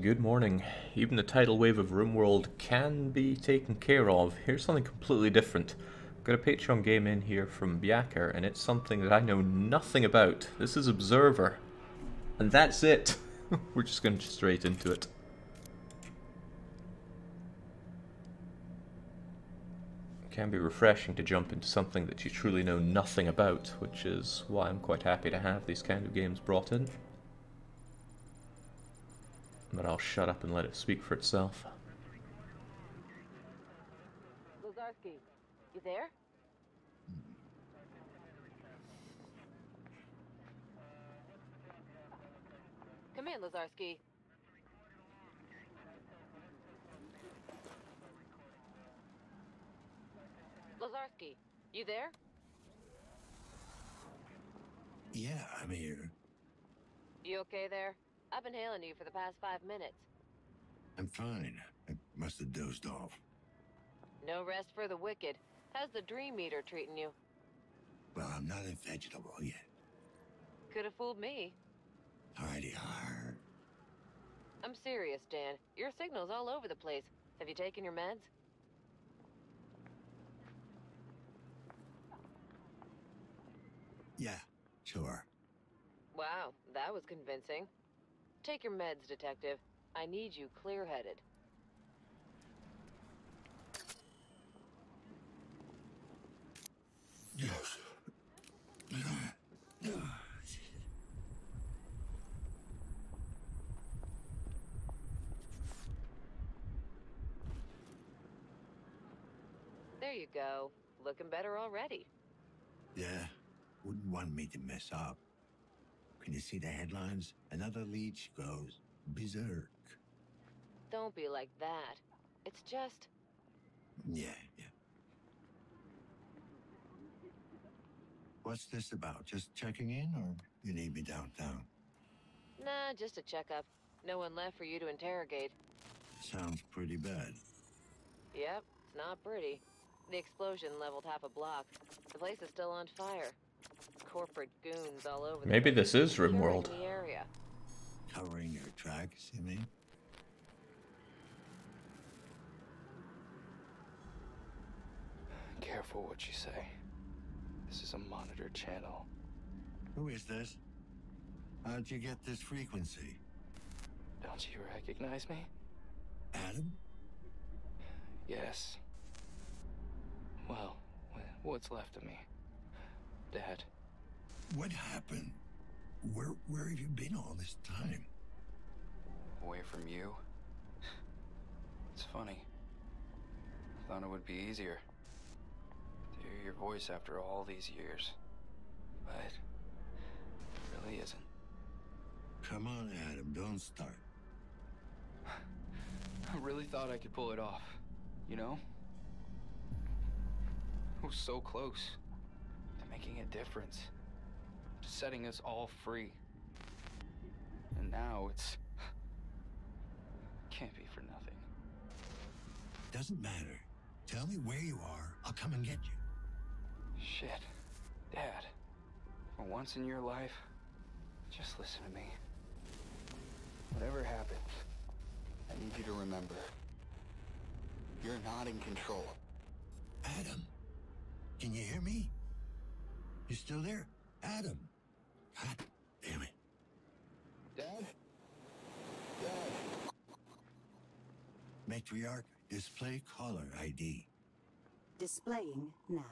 Good morning. Even the tidal wave of RimWorld can be taken care of. Here's something completely different. I've got a Patreon game in here from Byaker, and it's something that I know nothing about. This is Observer. And that's it. We're just going straight into it. It can be refreshing to jump into something that you truly know nothing about, which is why I'm quite happy to have these kind of games brought in but I'll shut up and let it speak for itself. Lazarski, you there? Come in, Lazarski. Lazarski, you there? Yeah, I'm here. You okay there? I've been hailing you for the past five minutes. I'm fine. I must have dozed off. No rest for the wicked. How's the Dream Eater treating you? Well, I'm not a vegetable yet. Could have fooled me. Hardy hard. I'm serious, Dan. Your signal's all over the place. Have you taken your meds? Yeah, sure. Wow, that was convincing. Take your meds, Detective. I need you clear-headed. Yes. There you go. Looking better already. Yeah, wouldn't want me to mess up. Can you see the headlines? Another leech goes berserk. Don't be like that. It's just... Yeah, yeah. What's this about? Just checking in, or you need me downtown? Nah, just a checkup. No one left for you to interrogate. Sounds pretty bad. Yep, it's not pretty. The explosion leveled half a block. The place is still on fire. Corporate goons all over. Maybe this is RimWorld. The area. Covering your tracks, you mean? Careful what you say. This is a monitor channel. Who is this? How'd you get this frequency? Don't you recognize me? Adam? Yes. Well, what's left of me? Dad. What happened? Where where have you been all this time? Away from you. It's funny. I thought it would be easier to hear your voice after all these years. But it really isn't. Come on, Adam, don't start. I really thought I could pull it off, you know? I was so close to making a difference setting us all free. And now it's... Can't be for nothing. Doesn't matter. Tell me where you are. I'll come and get you. Shit. Dad. For once in your life, just listen to me. Whatever happens, I need you to remember. You're not in control. Adam, can you hear me? You still there? Adam? Damn it. Dad? Dad? Matriarch, display caller ID. Displaying now.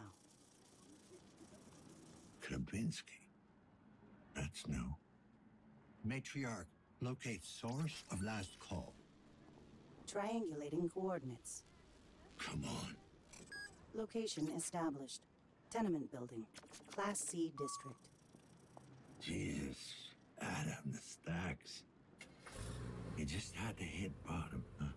Grabinski. That's new. Matriarch, locate source of last call. Triangulating coordinates. Come on. Location established. Tenement building. Class C district. Jeez, Adam, the stacks. You just had to hit bottom, huh?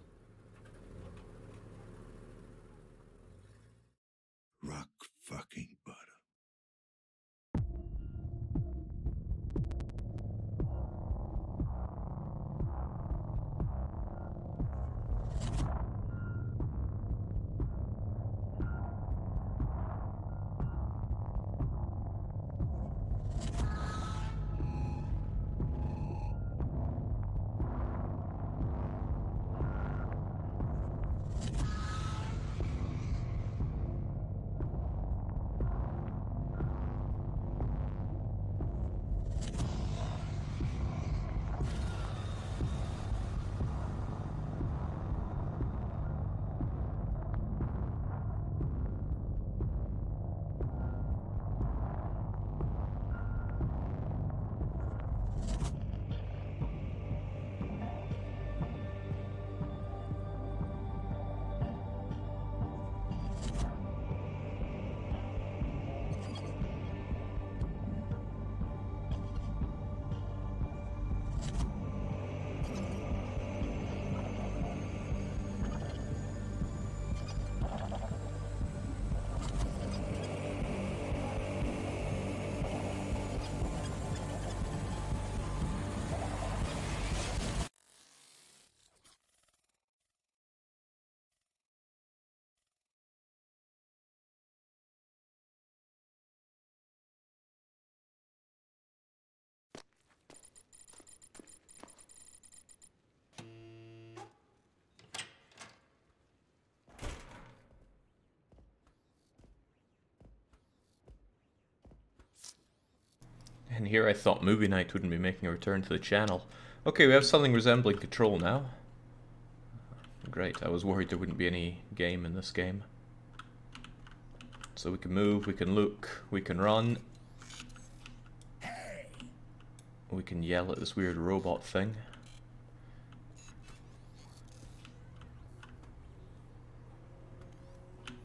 And here I thought Movie Night wouldn't be making a return to the channel. Okay, we have something resembling Control now. Great, I was worried there wouldn't be any game in this game. So we can move, we can look, we can run. We can yell at this weird robot thing.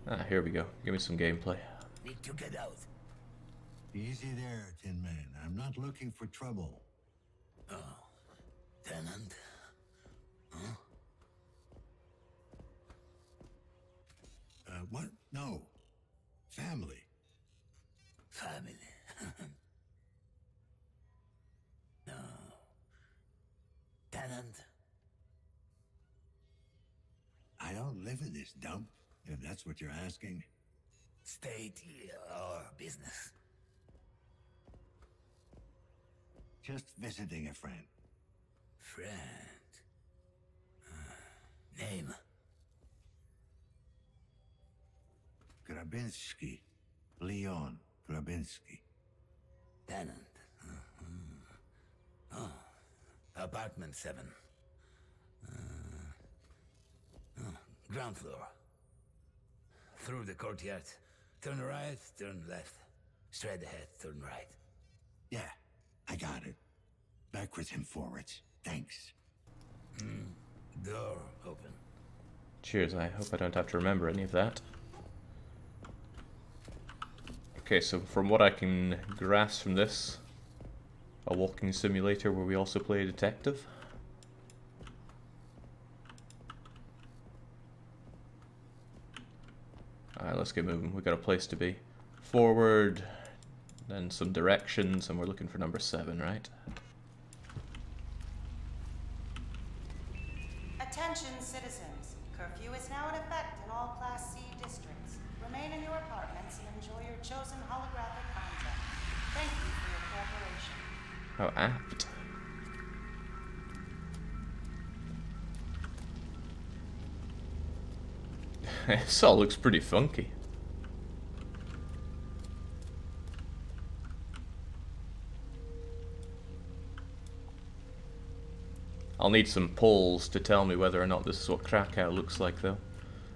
Ah, here we go. Give me some gameplay. Need to get out. Easy there, Tin Man. I'm not looking for trouble. Oh, tenant? Huh? Uh, what? No. Family. Family. no. Tenant? I don't live in this dump, if that's what you're asking. State or business? Just visiting a friend. Friend? Uh, name? Grabinski. Leon Grabinski. Tenant. Uh-huh. Oh. Apartment 7. Uh, oh, ground floor. Through the courtyard. Turn right, turn left. Straight ahead, turn right. Yeah, I got it. Backwards and forwards. Thanks. Mm. Door open. Cheers, I hope I don't have to remember any of that. Okay, so from what I can grasp from this, a walking simulator where we also play a detective. Alright, let's get moving. We've got a place to be. Forward, then some directions, and we're looking for number seven, right? This all looks pretty funky. I'll need some polls to tell me whether or not this is what Krakow looks like, though.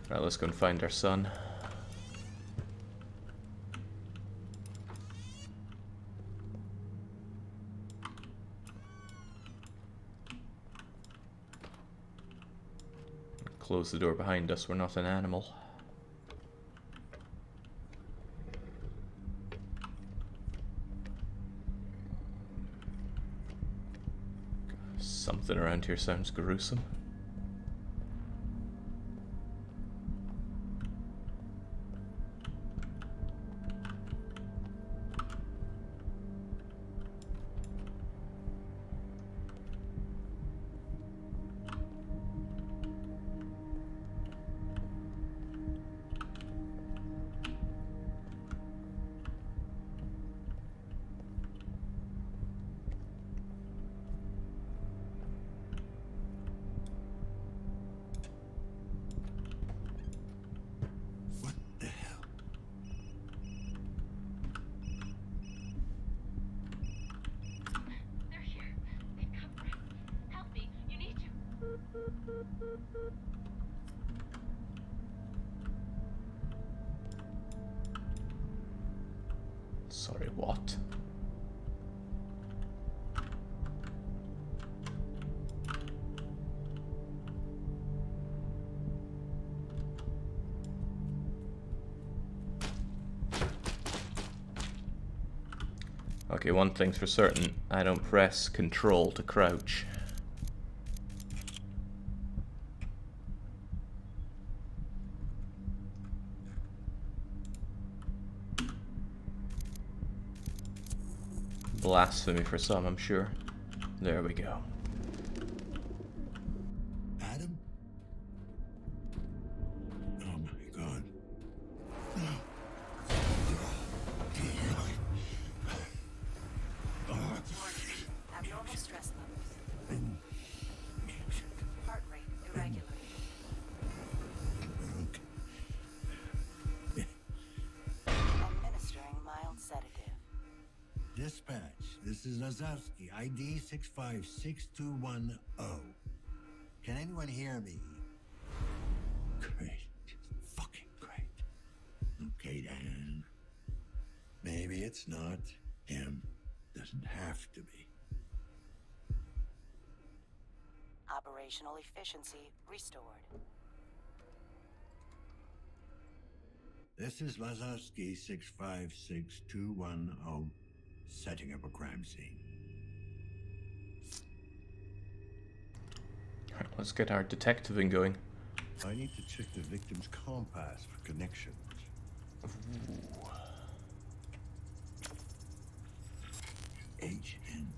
Right, let's go and find our son. Close the door behind us, we're not an animal. Something around here sounds gruesome. One thing's for certain. I don't press control to crouch. Blasphemy for some, I'm sure. There we go. ID 656210. Can anyone hear me? Great. Fucking great. Okay, Dan. Maybe it's not him. Doesn't have to be. Operational efficiency restored. This is Lazarski 656210, setting up a crime scene. Let's get our detectiving going. I need to check the victim's compass for connections. Ooh. HN.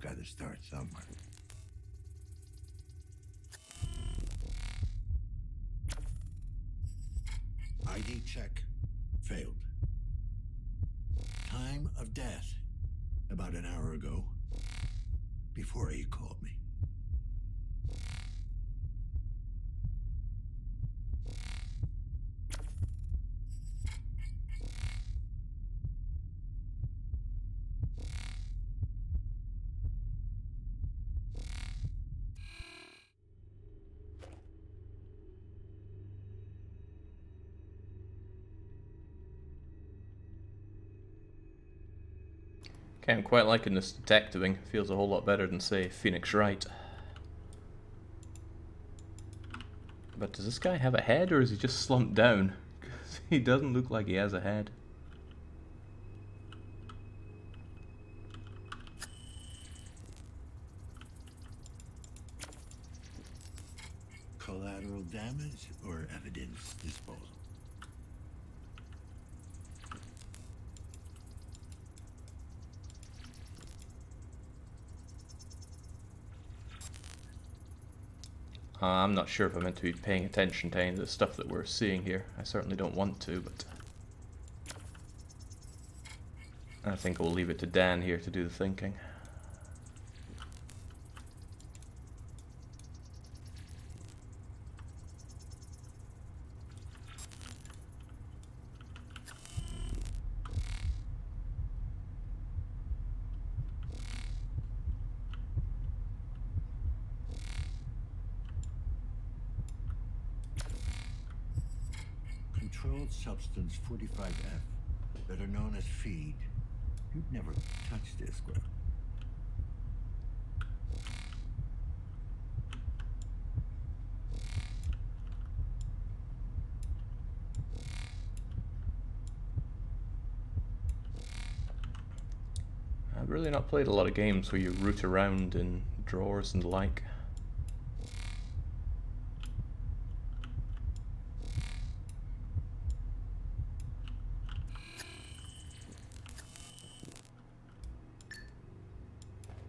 Gotta start somewhere. ID check. Failed. Time of death. About an hour ago. Before he called me. Quite liking this detectiving. Feels a whole lot better than, say, Phoenix Wright. But does this guy have a head, or is he just slumped down? Because he doesn't look like he has a head. I'm not sure if I'm meant to be paying attention to any of the stuff that we're seeing here. I certainly don't want to, but... I think we'll leave it to Dan here to do the thinking. 45F, better known as feed. You'd never touch this, Greg. I've really not played a lot of games where you root around in drawers and the like.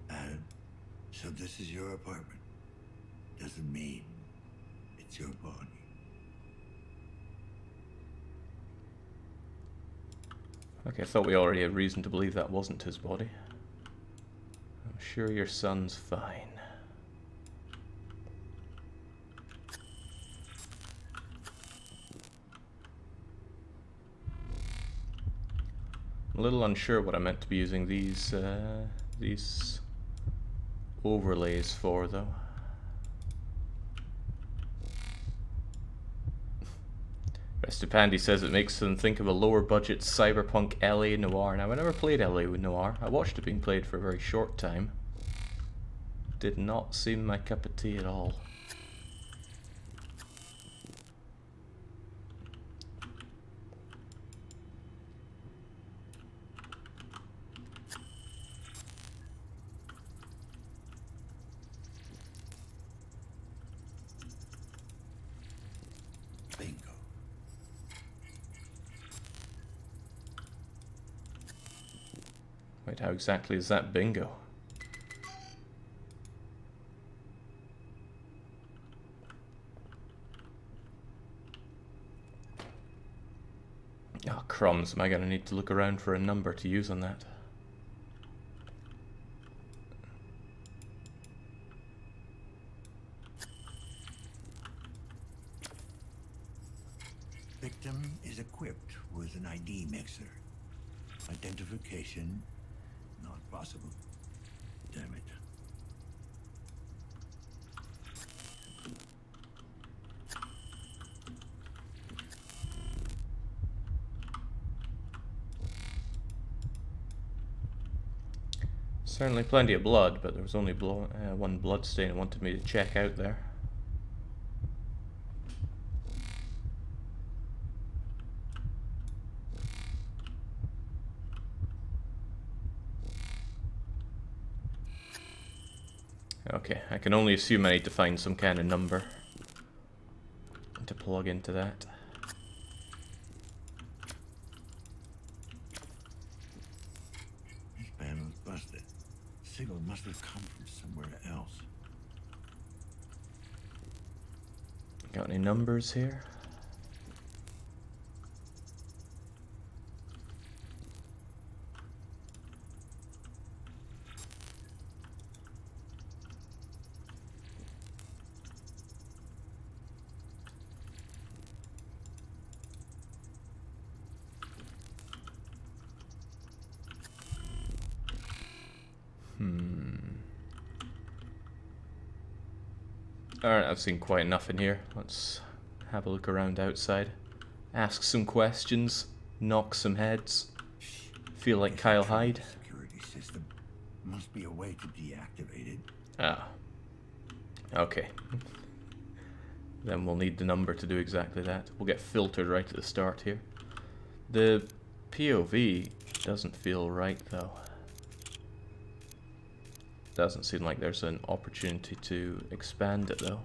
Adam, so this is your apartment. Doesn't mean it's your body. We already had reason to believe that wasn't his body. I'm sure your son's fine. I'm a little unsure what I meant to be using these uh, these overlays for though. Restipandi says it makes them think of a lower budget cyberpunk LA Noire. Now I never played LA Noire. I watched it being played for a very short time. Did not seem my cup of tea at all. Bingo. Wait, how exactly is that bingo? Oh, crumbs. Am I going to need to look around for a number to use on that? Victim is equipped with an ID mixer. Identification not possible. Damn it. Certainly plenty of blood, but there was only blo uh, one blood stain I wanted me to check out there. Okay, I can only assume I need to find some kind of number to plug into that. This panel is busted. Signal must have come from somewhere else. Got any numbers here? Hmm. Alright, I've seen quite enough in here. Let's have a look around outside. Ask some questions. Knock some heads. Feel like Kyle Hyde. Security system. Must be a way to deactivate it. Ah. Okay. then we'll need the number to do exactly that. We'll get filtered right at the start here. The POV doesn't feel right though. Doesn't seem like there's an opportunity to expand it though.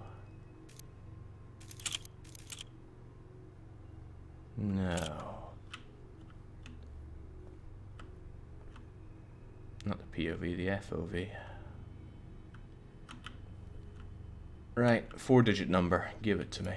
No. Not the POV, the FOV. Right, four digit number, give it to me.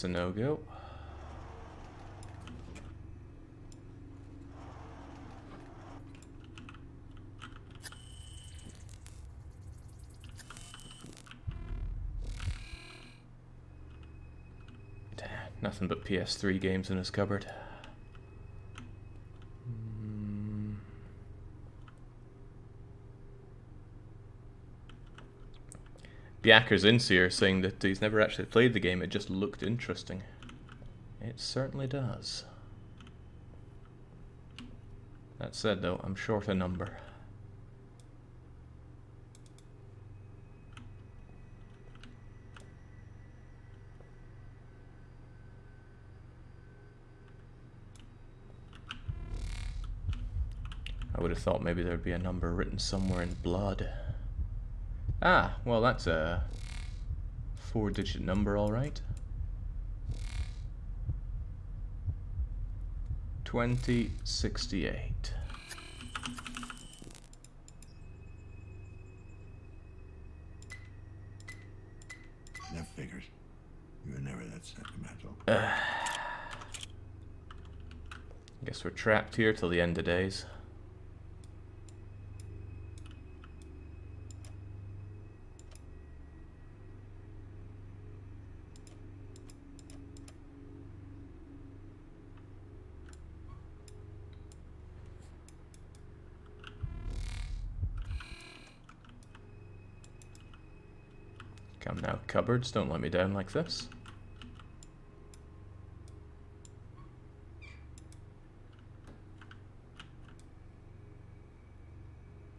That's a no-go. Nothing but PS3 games in his cupboard. Bjacker's Inseer saying that he's never actually played the game, it just looked interesting. It certainly does. That said though, I'm short a number. I would have thought maybe there'd be a number written somewhere in blood. Ah, well that's a four digit number alright. 2068. That figures. You were never that sentimental. Uh, guess we're trapped here till the end of days. Come now, cupboards, don't let me down like this.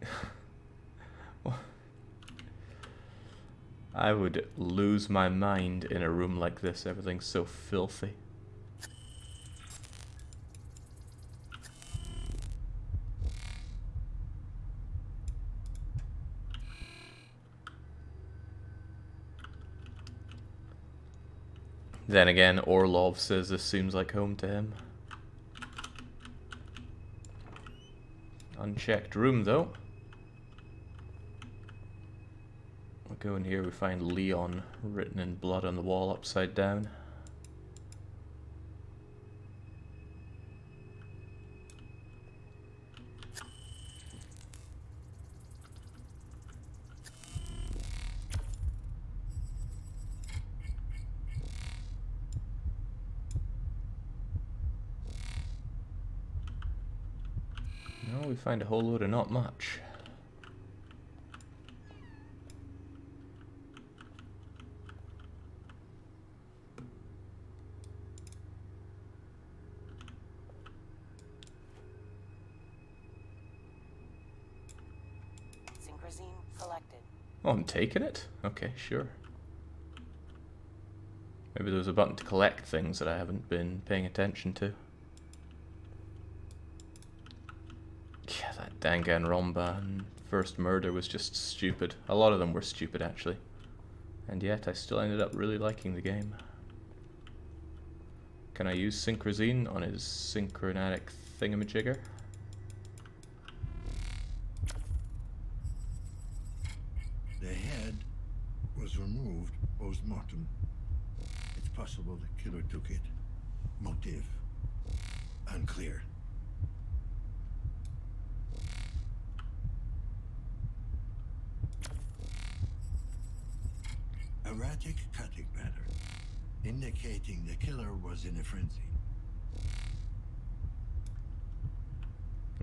I would lose my mind in a room like this. Everything's so filthy. Then again, Orlov says this seems like home to him. Unchecked room though. We go in here, we find Leon written in blood on the wall upside down. No, we find a whole load of not much. Oh, I'm taking it? Okay, sure. Maybe there's a button to collect things that I haven't been paying attention to. Danganronpa first murder was just stupid. A lot of them were stupid, actually. And yet, I still ended up really liking the game. Can I use Synchrozine on his synchronatic thingamajigger? The head was removed post-mortem. It's possible the killer took it. Motive. Unclear. Erratic cutting pattern, indicating the killer was in a frenzy.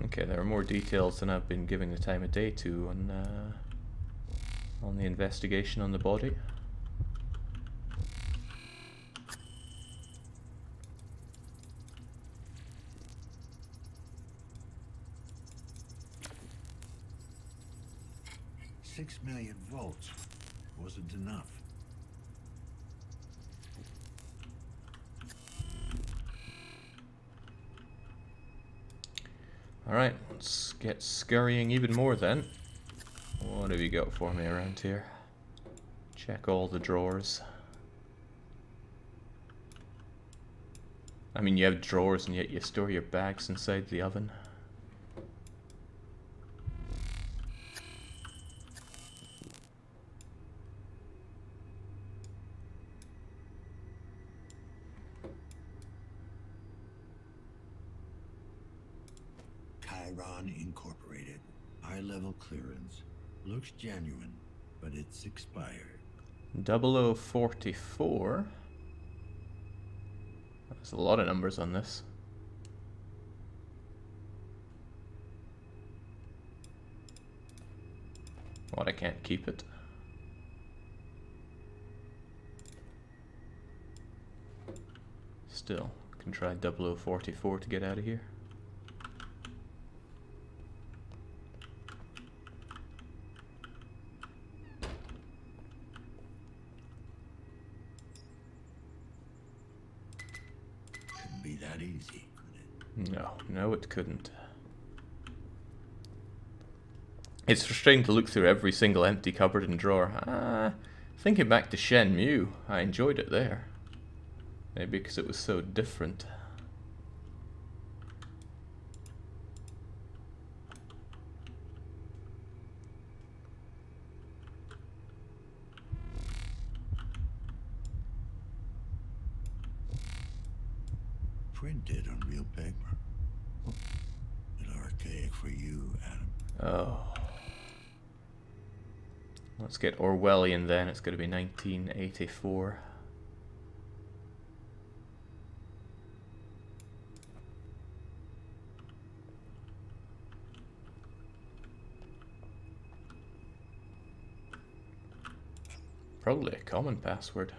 Okay, there are more details than I've been giving the time of day to on uh, on the investigation on the body. Six million volts wasn't enough. Alright, let's get scurrying even more then. What have you got for me around here? Check all the drawers. I mean, you have drawers and yet you store your bags inside the oven. Looks genuine, but it's expired. 0044. There's a lot of numbers on this. What, I can't keep it? Still, can try 0044 to get out of here. No, it couldn't. It's frustrating to look through every single empty cupboard and drawer. Ah, thinking back to Shenmue, I enjoyed it there. Maybe because it was so different. Printed on real paper. Little archaic for you, Adam. Oh. Let's get Orwellian then. It's going to be 1984. Probably a common password.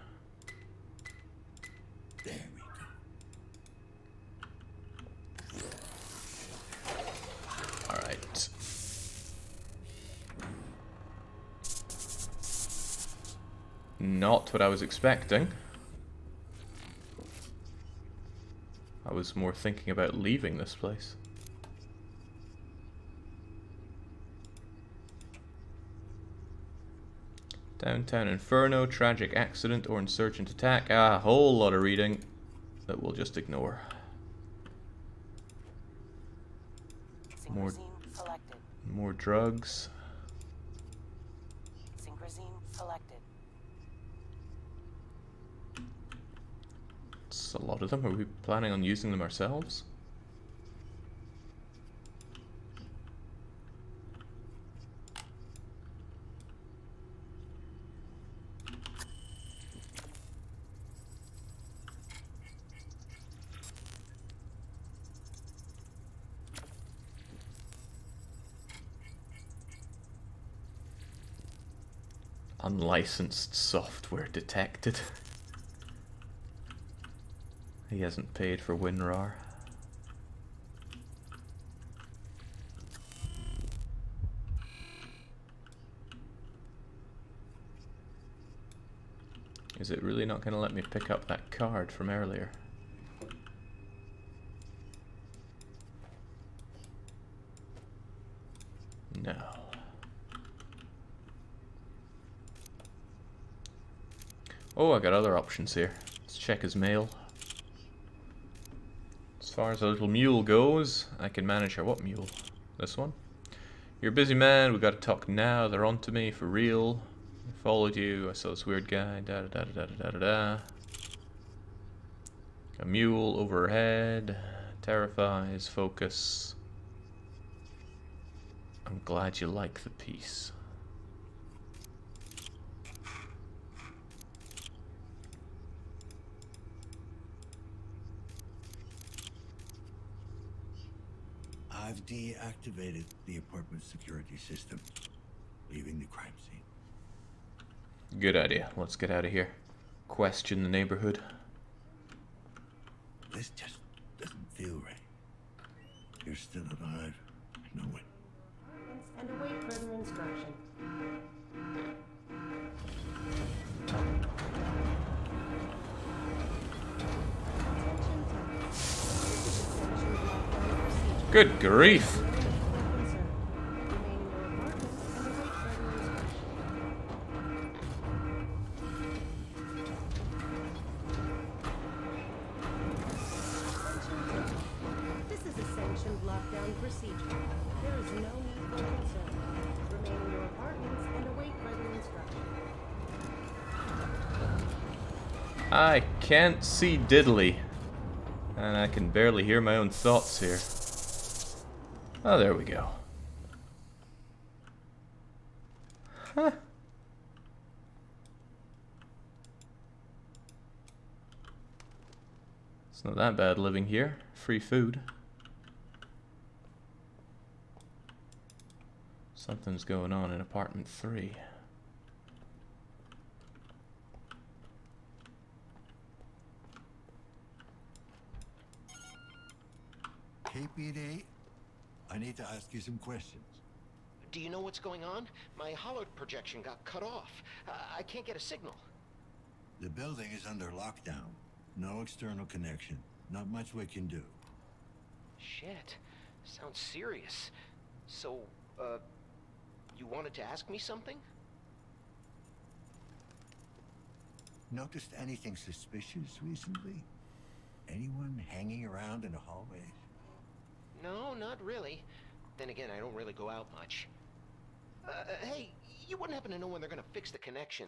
Not what I was expecting. I was more thinking about leaving this place. Downtown Inferno, tragic accident or insurgent attack. Ah, a whole lot of reading that we'll just ignore. More, more drugs. It's a lot of them. Are we planning on using them ourselves? Unlicensed software detected. he hasn't paid for WinRAR. Is it really not going to let me pick up that card from earlier? No. Oh, I got other options here. Let's check his mail. As far as a little mule goes, I can manage her. What mule? This one? You're a busy man, we gotta talk now, they're on to me, for real. I followed you, I saw this weird guy, da da da da da da da A mule overhead, terrifies, focus. I'm glad you like the piece. I've deactivated the apartment security system, leaving the crime scene. Good idea. Let's get out of here. Question the neighborhood. This just doesn't feel right. You're still alive. No one. And await further instruction. Further grief. I can't see diddly. And I can barely hear my own thoughts here. Oh, there we go. Huh. It's not that bad living here. Free food. Something's going on in apartment 3. KPD I need to ask you some questions. Do you know what's going on? My holo projection got cut off. Uh, I can't get a signal. The building is under lockdown. No external connection. Not much we can do. Shit. Sounds serious. So, uh, you wanted to ask me something? Noticed anything suspicious recently? Anyone hanging around in the hallways? No, not really. Then again, I don't really go out much. Uh, hey, you wouldn't happen to know when they're gonna fix the connection.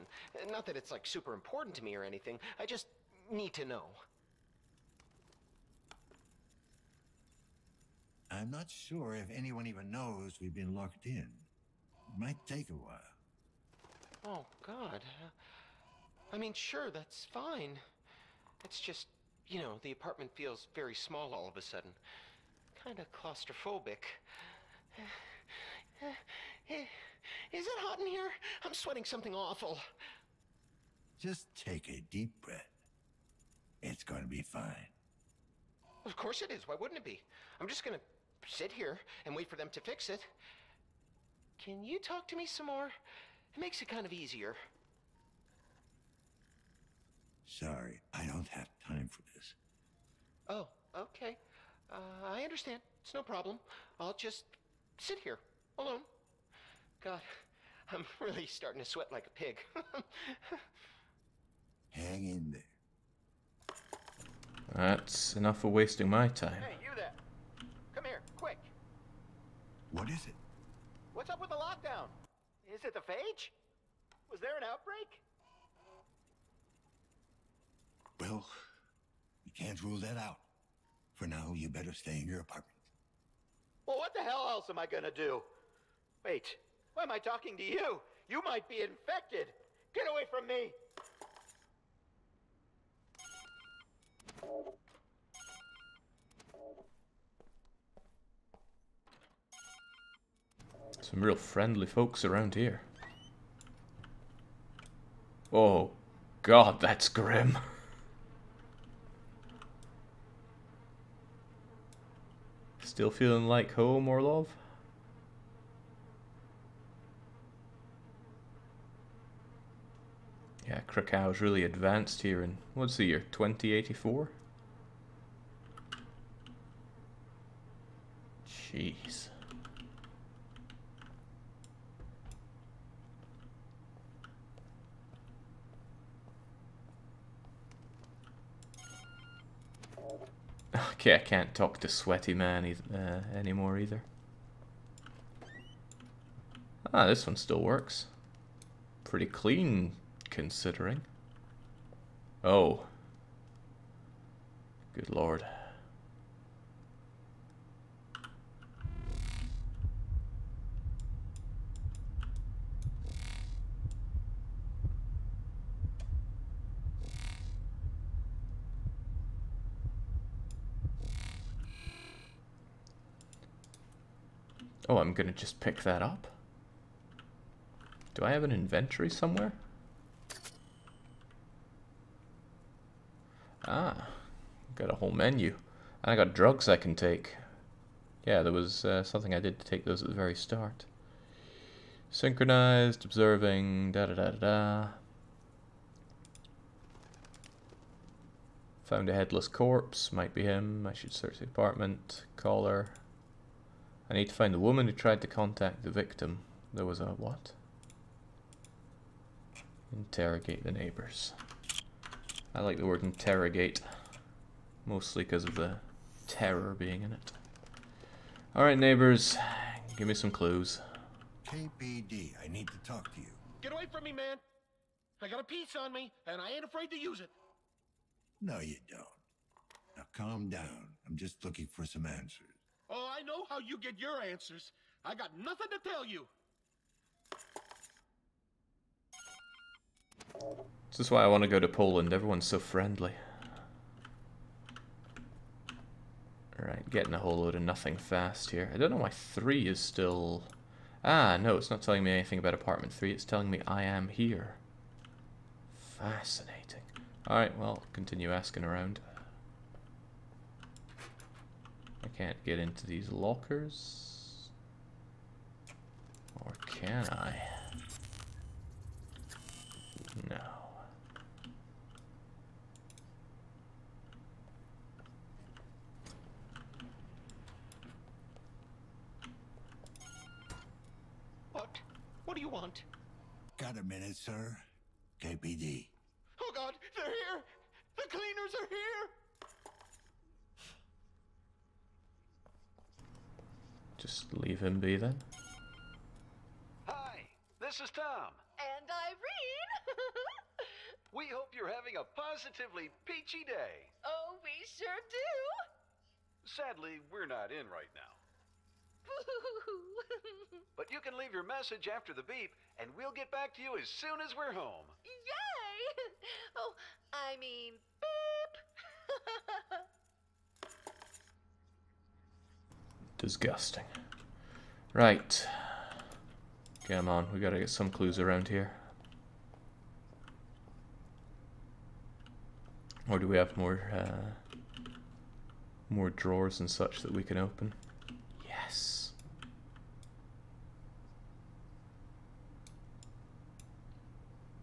Not that it's like super important to me or anything. I just need to know. I'm not sure if anyone even knows we've been locked in. It might take a while. Oh, God. I mean, sure, that's fine. It's just, you know, the apartment feels very small all of a sudden kind of claustrophobic. Is it hot in here? I'm sweating something awful. Just take a deep breath. It's going to be fine. Of course it is. Why wouldn't it be? I'm just going to sit here and wait for them to fix it. Can you talk to me some more? It makes it kind of easier. Sorry, I don't have time for this. Oh, okay. Uh, I understand. It's no problem. I'll just sit here, alone. God, I'm really starting to sweat like a pig. Hang in there. That's enough of wasting my time. hey, you there! Come here, quick! What is it? What's up with the lockdown? Is it the phage? Was there an outbreak? Well, we can't rule that out. For now, you better stay in your apartment. Well, what the hell else am I gonna do? Wait, why am I talking to you? You might be infected. Get away from me! Some real friendly folks around here. Oh, God, that's grim. Still feeling like home, Orlov? Yeah, Krakow's really advanced here in, what's the year, 2084? Jeez. Okay, I can't talk to Sweaty Man e uh, anymore either. Ah, this one still works. Pretty clean, considering. Oh. Good lord. Oh, I'm gonna just pick that up? Do I have an inventory somewhere? Ah, got a whole menu. And I got drugs I can take. Yeah, there was uh, something I did to take those at the very start. Synchronized, observing, da da da da da. Found a headless corpse, might be him. I should search the apartment. Caller. I need to find the woman who tried to contact the victim. There was a what? Interrogate the neighbors. I like the word interrogate. Mostly because of the terror being in it. Alright neighbors, give me some clues. KPD, I need to talk to you. Get away from me, man! I got a piece on me, and I ain't afraid to use it. No, you don't. Now calm down. I'm just looking for some answers. Oh, I know how you get your answers. I got nothing to tell you. This is why I want to go to Poland. Everyone's so friendly. Alright, getting a whole load of nothing fast here. I don't know why 3 is still... Ah, no, it's not telling me anything about apartment 3. It's telling me I am here. Fascinating. Alright, well, continue asking around. I can't get into these lockers. Or can I? No. What? What do you want? Got a minute, sir? KPD. Oh god, they're here! The cleaners are here! Just leave him be then. Hi, this is Tom. And Irene! We hope you're having a positively peachy day. oh, we sure do! Sadly, we're not in right now. But you can leave your message after the beep, and we'll get back to you as soon as we're home. Yay! Oh, I mean, beep! Disgusting. Right. Come on, we gotta get some clues around here. Or do we have more, uh, more drawers and such that we can open? Yes.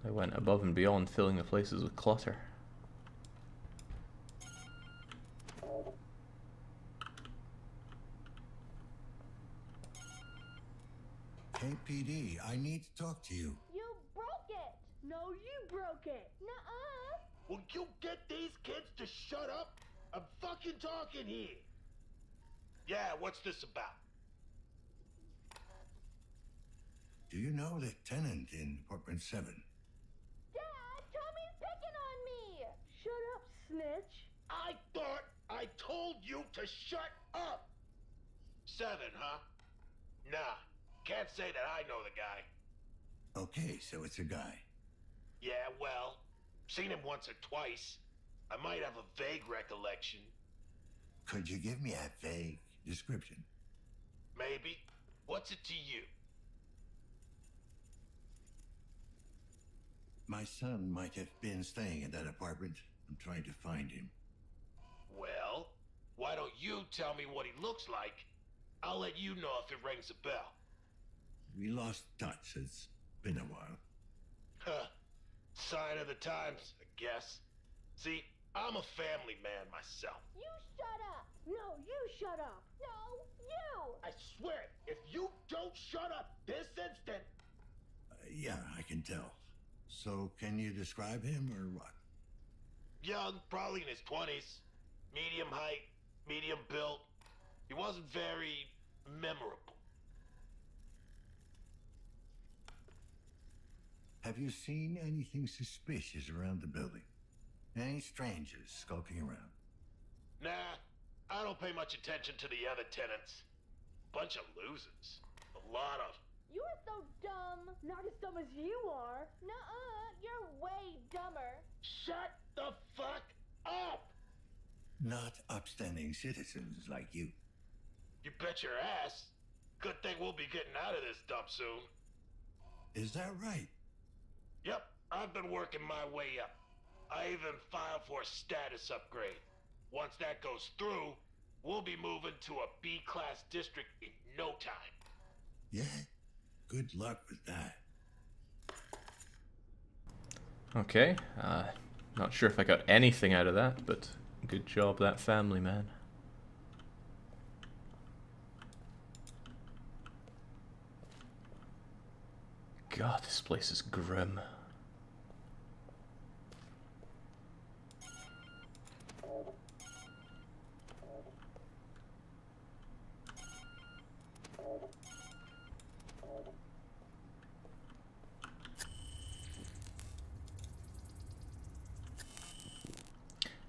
I went above and beyond filling the places with clutter. PD. I need to talk to you. You broke it. No, you broke it. Nuh-uh. Will you get these kids to shut up? I'm fucking talking here. Yeah, what's this about? Do you know the tenant in apartment 7? Dad, Tommy's picking on me. Shut up, snitch. I thought I told you to shut up. Seven, huh? Nah, can't say that I know the guy. Okay, so it's a guy. Yeah, well, seen him once or twice. I might have a vague recollection. Could you give me a vague description? Maybe. What's it to you? My son might have been staying in that apartment. I'm trying to find him. Well, why don't you tell me what he looks like? I'll let you know if it rings a bell. We lost touch. It's been a while. Huh. Sign of the times, I guess. See, I'm a family man myself. You shut up. No, you shut up. No, you. I swear, if you don't shut up this instant. Uh, yeah, I can tell. So, can you describe him or what? Young, probably in his 20s. Medium height, medium built. He wasn't very memorable. Have you seen anything suspicious around the building? Any strangers skulking around? Nah, I don't pay much attention to the other tenants. Bunch of losers. A lot of. You are so dumb. Not as dumb as you are. Nuh-uh, you're way dumber. Shut the fuck up! Not upstanding citizens like you. You bet your ass. Good thing we'll be getting out of this dump soon. Is that right? Yep, I've been working my way up. I even filed for a status upgrade. Once that goes through, we'll be moving to a B-class district in no time. Yeah? Good luck with that. Okay, uh, not sure if I got anything out of that, but good job that family, man. God, this place is grim.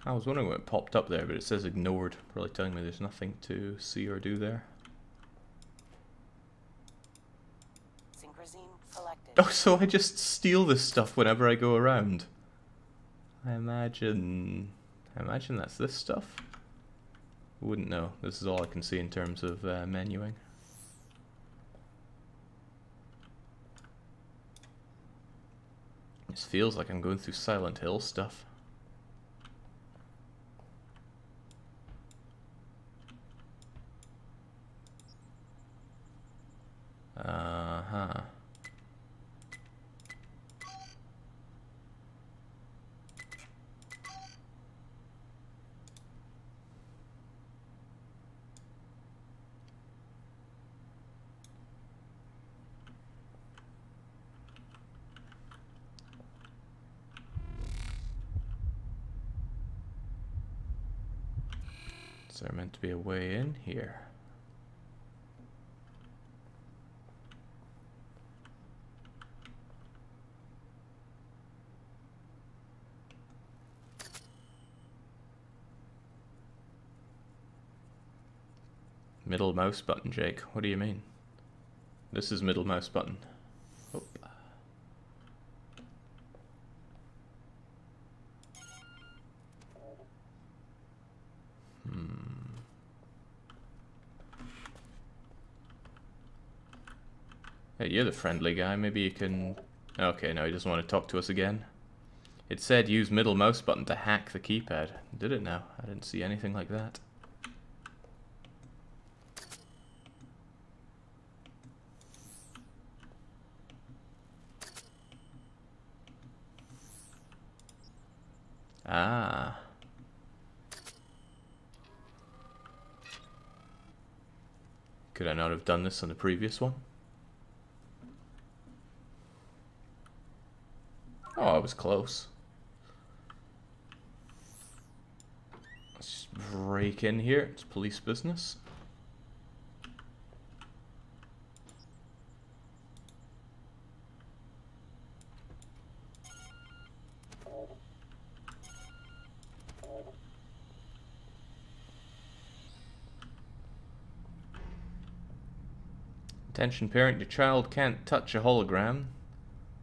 I was wondering what popped up there, but it says ignored, probably telling me there's nothing to see or do there. Oh, so I just steal this stuff whenever I go around. I imagine... I imagine that's this stuff? Wouldn't know. This is all I can see in terms of uh, menuing. This feels like I'm going through Silent Hill stuff. Uh-huh. Is there meant to be a way in here? Middle mouse button, Jake. What do you mean? This is middle mouse button. You're the friendly guy. Maybe you can... Okay, no, he doesn't want to talk to us again. It said use middle mouse button to hack the keypad. Did it now? I didn't see anything like that. Ah. Could I not have done this on the previous one? Oh, I was close. Let's just break in here. It's police business. Attention parent, your child can't touch a hologram.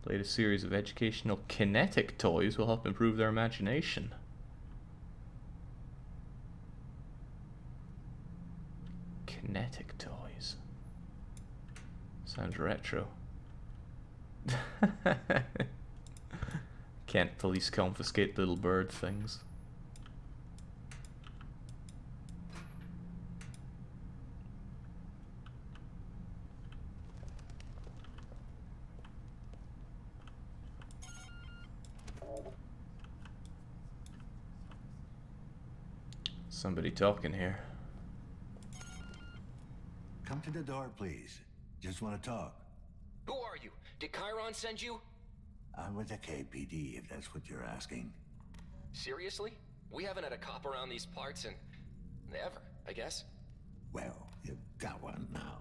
The latest series of educational kinetic toys will help improve their imagination. Kinetic toys. Sounds retro. Can't police confiscate little bird things. Somebody talking here. Come to the door, please. Just want to talk. Who are you? Did Chiron send you? I'm with the KPD, if that's what you're asking. Seriously? We haven't had a cop around these parts in... ever, I guess. Well, you've got one now.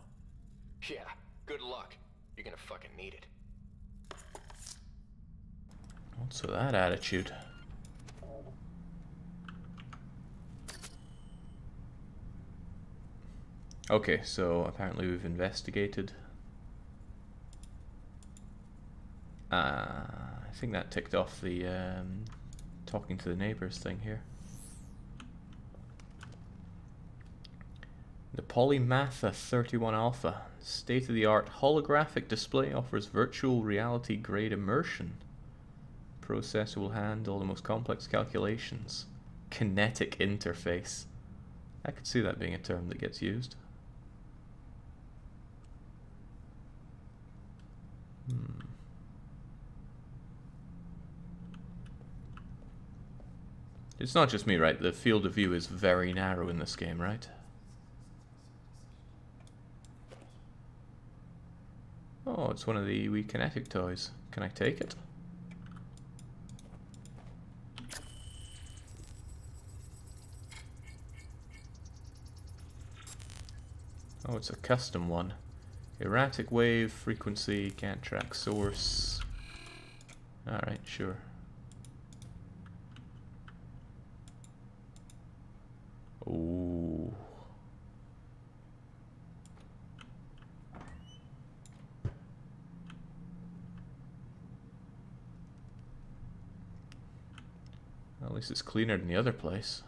Yeah, good luck. You're gonna fucking need it. What's with that attitude? Okay, so apparently we've investigated. Uh, I think that ticked off the um, talking to the neighbors thing here. The Polymatha 31 Alpha state-of-the-art holographic display offers virtual reality grade immersion. Processor will handle the most complex calculations. Kinetic interface. I could see that being a term that gets used. Hmm. It's not just me, right? The field of view is very narrow in this game, right? Oh, it's one of the wee kinetic toys. Can I take it? Oh, it's a custom one. Erratic wave, frequency, can't track source. Alright, sure. Ooh. At least it's cleaner than the other place.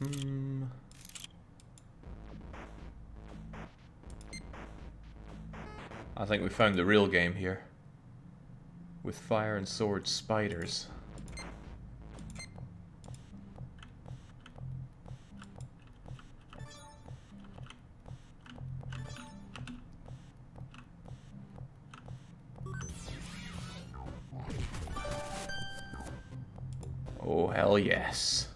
Hmm. I think we found the real game here. With fire and sword spiders. Oh, hell yes.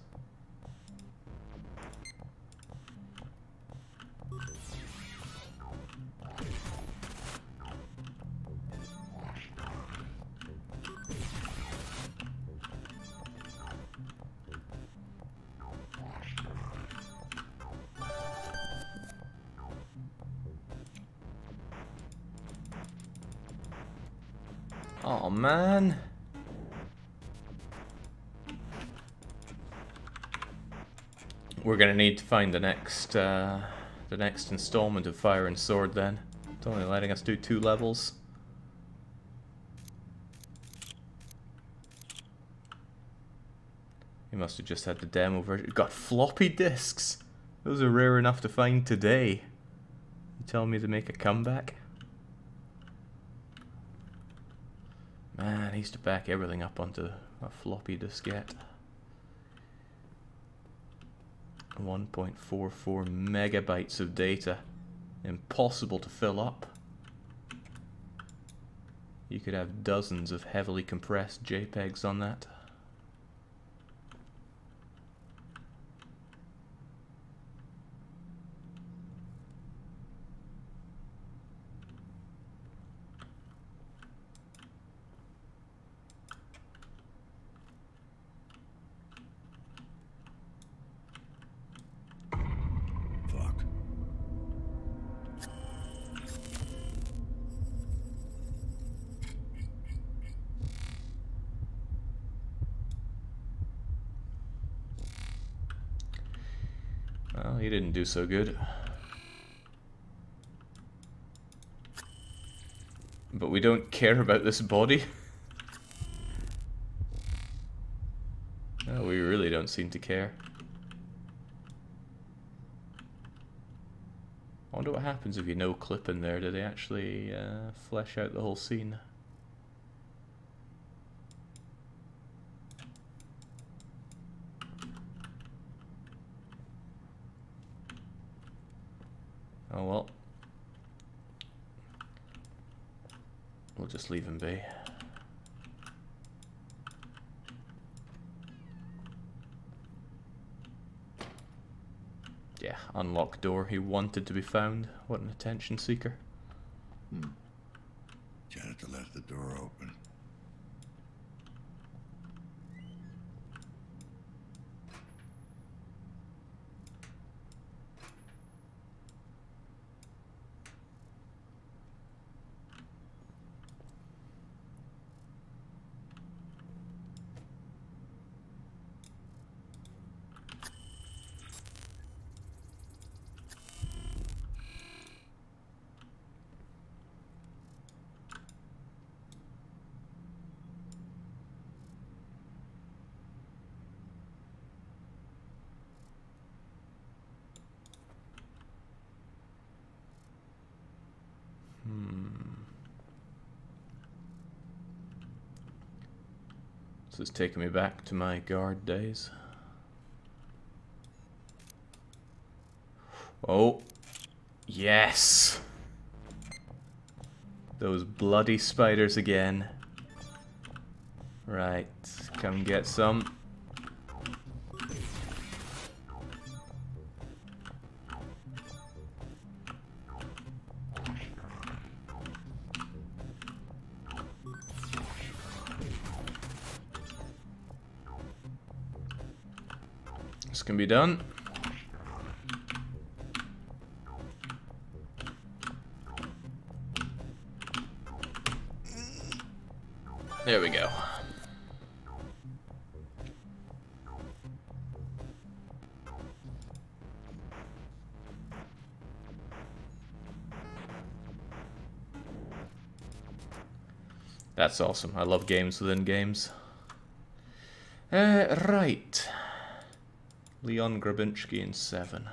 Oh man. We're gonna need to find the next uh, the next installment of Fire and Sword then. It's only letting us do two levels. He must have just had the demo version. It Got floppy disks. Those are rare enough to find today. You tell me to make a comeback? Used to back everything up onto a floppy diskette. 1.44 megabytes of data. Impossible to fill up. You could have dozens of heavily compressed JPEGs on that. Well, he didn't so good. But we don't care about this body. no, we really don't seem to care. I wonder what happens if you no clip in there. Do they actually uh, flesh out the whole scene? Oh well. We'll just leave him be. Yeah, unlock door. He wanted to be found. What an attention seeker. Hmm. Janitor left the door open. This is taking me back to my guard days. Oh. Yes! Those bloody spiders again. Right, come get some. Be done. There we go. That's awesome. I love games within games. Uh, right. Leon Grabinski in 7.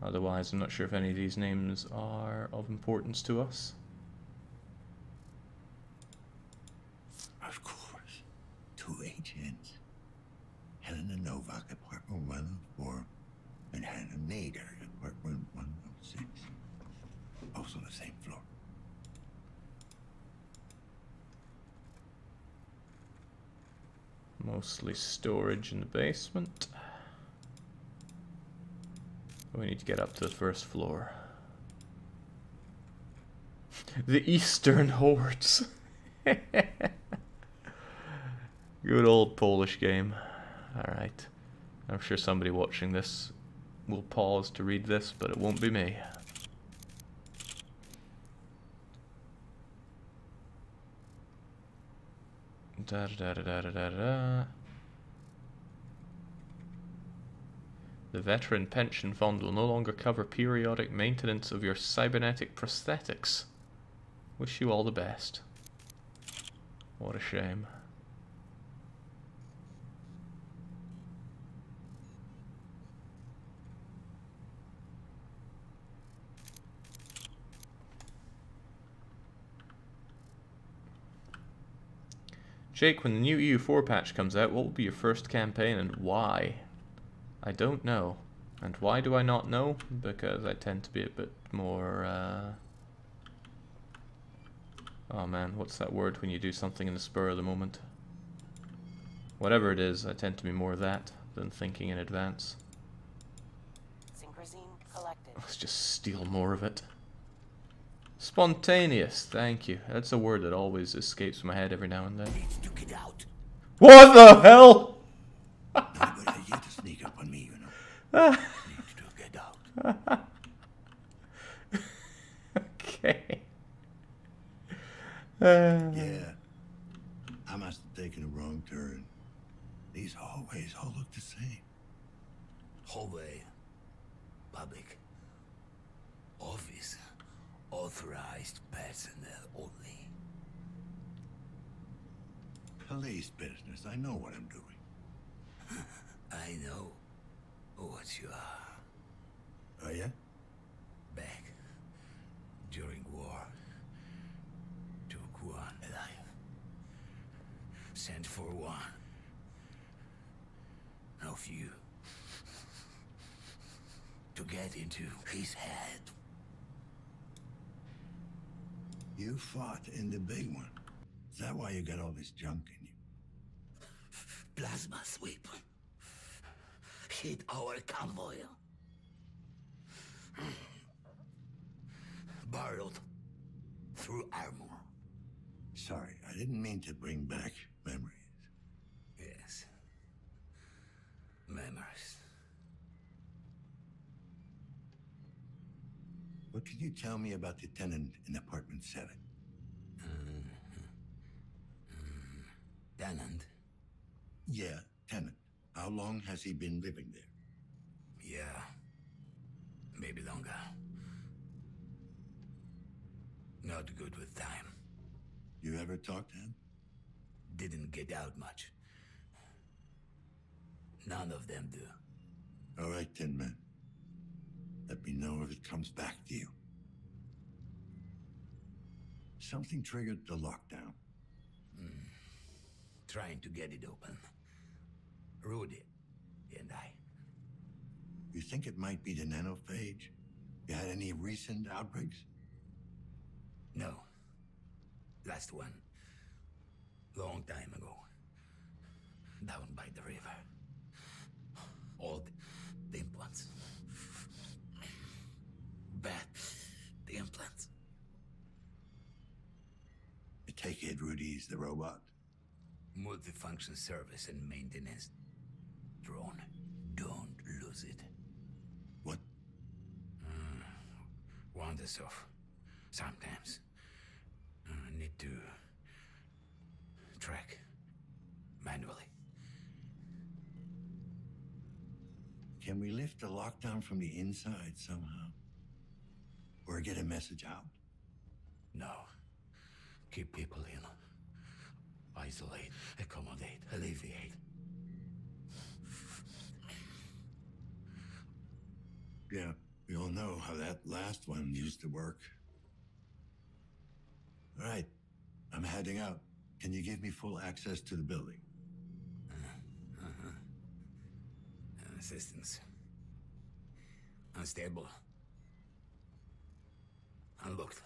Otherwise, I'm not sure if any of these names are of importance to us. Of course. Two agents. Helena Novak, apartment 104, and Hannah Nader, apartment 106. Also the same floor. Mostly storage in the basement. We need to get up to the first floor. the Eastern Hordes. Good old Polish game. Alright. I'm sure somebody watching this will pause to read this, but it won't be me. Da da da da da da da. The Veteran Pension Fund will no longer cover periodic maintenance of your cybernetic prosthetics. Wish you all the best. What a shame. Jake, when the new EU4 patch comes out, what will be your first campaign and why? I don't know. And why do I not know? Because I tend to be a bit more, uh... Oh man, what's that word when you do something in the spur of the moment? Whatever it is, I tend to be more of that than thinking in advance. Let's just steal more of it. Spontaneous, thank you. That's a word that always escapes my head every now and then. What the hell? sneak up on me, you know. okay. Uh, yeah. I must have taken a wrong turn. These hallways all look the same. Hallway. Public. Office. Authorized personnel only. Police business. I know what I'm doing. I know Oh, what you are. Oh, yeah? Back during war. Took one alive. Sent for one. Of you. To get into his head. You fought in the big one. Is that why you got all this junk in you? Plasma sweep. Hit our convoy. Barreled through armor. Sorry, I didn't mean to bring back memories. Yes. Memories. What can you tell me about the tenant in apartment 7? Uh, tenant? Yeah, tenant. How long has he been living there? Yeah. Maybe longer. Not good with time. You ever talk to him? Didn't get out much. None of them do. All right, Tin Man. Let me know if it comes back to you. Something triggered the lockdown. Mm. Trying to get it open. Rudy and I. You think it might be the nanophage? You had any recent outbreaks? No. Last one. Long time ago. Down by the river. Old the implants. Bad the implants. I take it Rudy's the robot? Multifunction service and maintenance drone. Don't lose it. What? Mm, wanders off. Sometimes. I need to track manually. Can we lift the lockdown from the inside somehow? Or get a message out? No. Keep people in. Isolate, accommodate, alleviate. Yeah, we all know how that last one used to work. All right, I'm heading out. Can you give me full access to the building? Uh, uh-huh. Assistance. Unstable. Unlocked.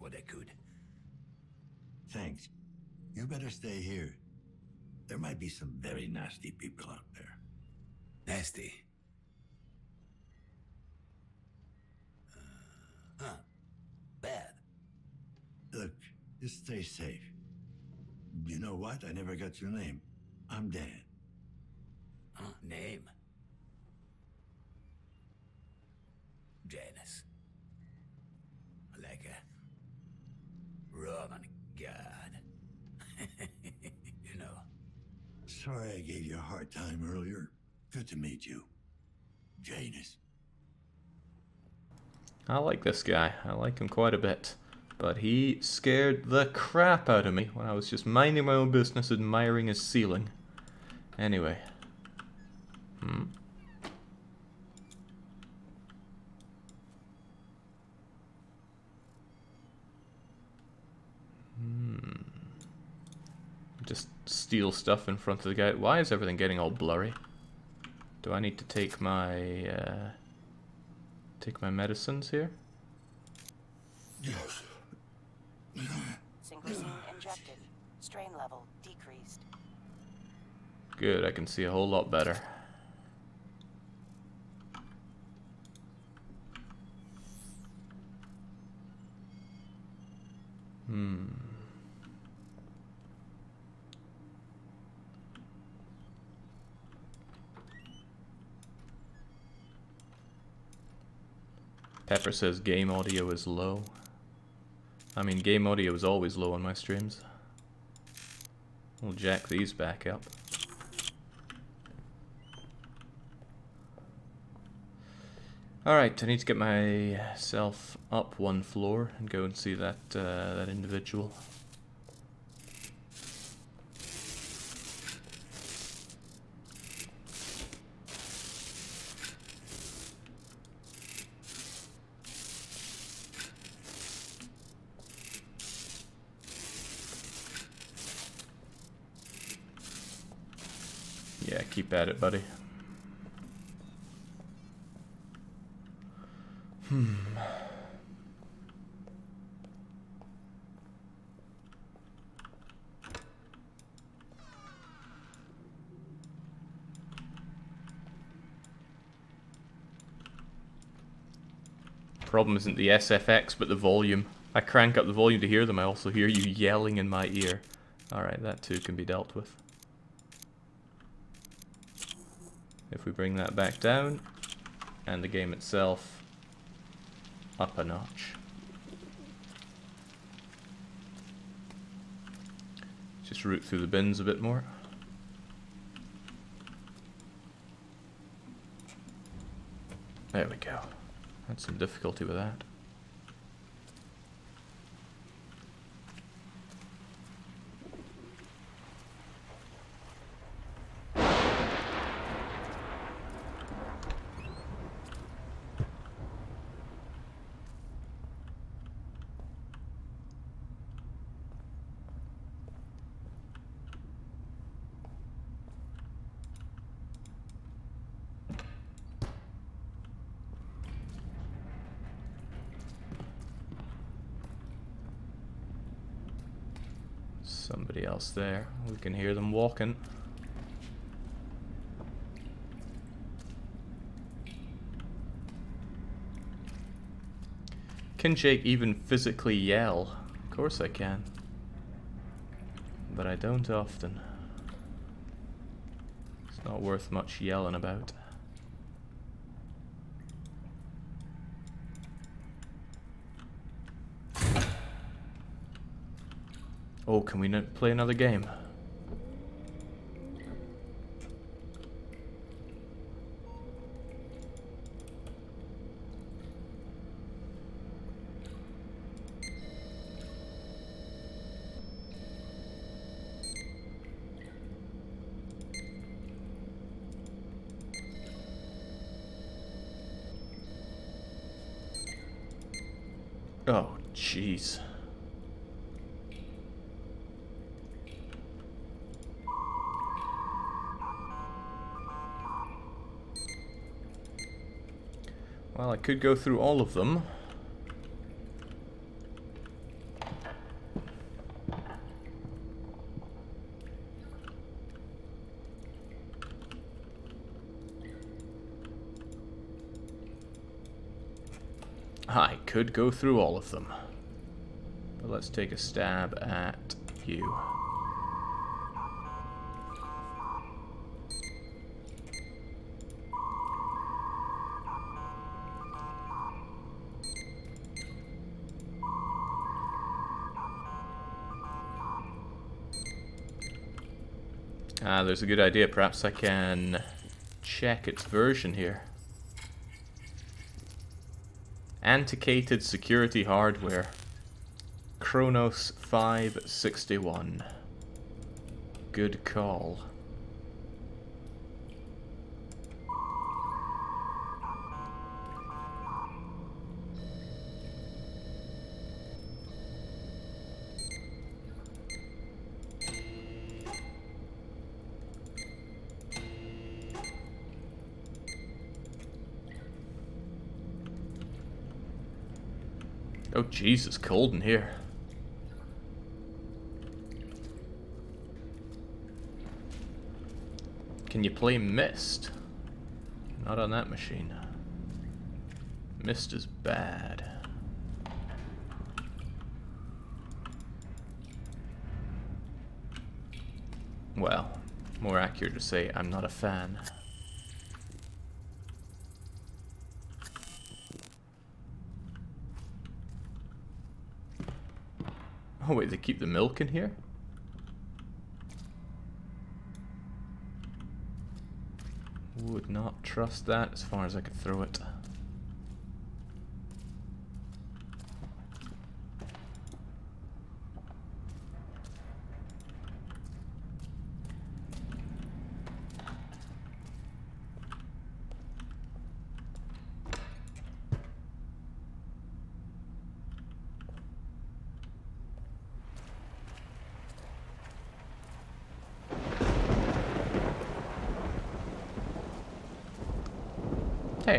What I could. Thanks. You better stay here. There might be some very nasty people out there. Nasty? Huh. Bad. Look, just stay safe. You know what? I never got your name. I'm Dan. Huh? Name? Janus. Like a Roman god. you know. Sorry I gave you a hard time earlier. Good to meet you. Janus. I like this guy. I like him quite a bit. But he scared the crap out of me when I was just minding my own business admiring his ceiling. Anyway. Hmm. Hmm. Just steal stuff in front of the guy. Why is everything getting all blurry? Do I need to take my uh, take my medicines here? Yes. Synchrosine injected. Strain level decreased. Good, I can see a whole lot better. Hmm. Pepper says game audio is low. I mean, game audio is always low on my streams. We'll jack these back up. Alright, I need to get myself up one floor and go and see that, uh, that individual. Keep at it, buddy. Hmm. Problem isn't the SFX, but the volume. I crank up the volume to hear them, I also hear you yelling in my ear. Alright, that too can be dealt with. If we bring that back down, and the game itself up a notch. Just root through the bins a bit more. There we go. Had some difficulty with that. There. We can hear them walking. Can Jake even physically yell? Of course I can. But I don't often. It's not worth much yelling about. Oh, can we play another game? Oh, jeez. Well, I could go through all of them. I could go through all of them. But let's take a stab at you. There's a good idea. Perhaps I can check its version here. Antiquated security hardware. Kronos 561. Good call. Oh Jesus, cold in here. Can you play Myst? Not on that machine. Myst is bad. Well, more accurate to say I'm not a fan. Oh wait, they keep the milk in here? Would not trust that as far as I could throw it.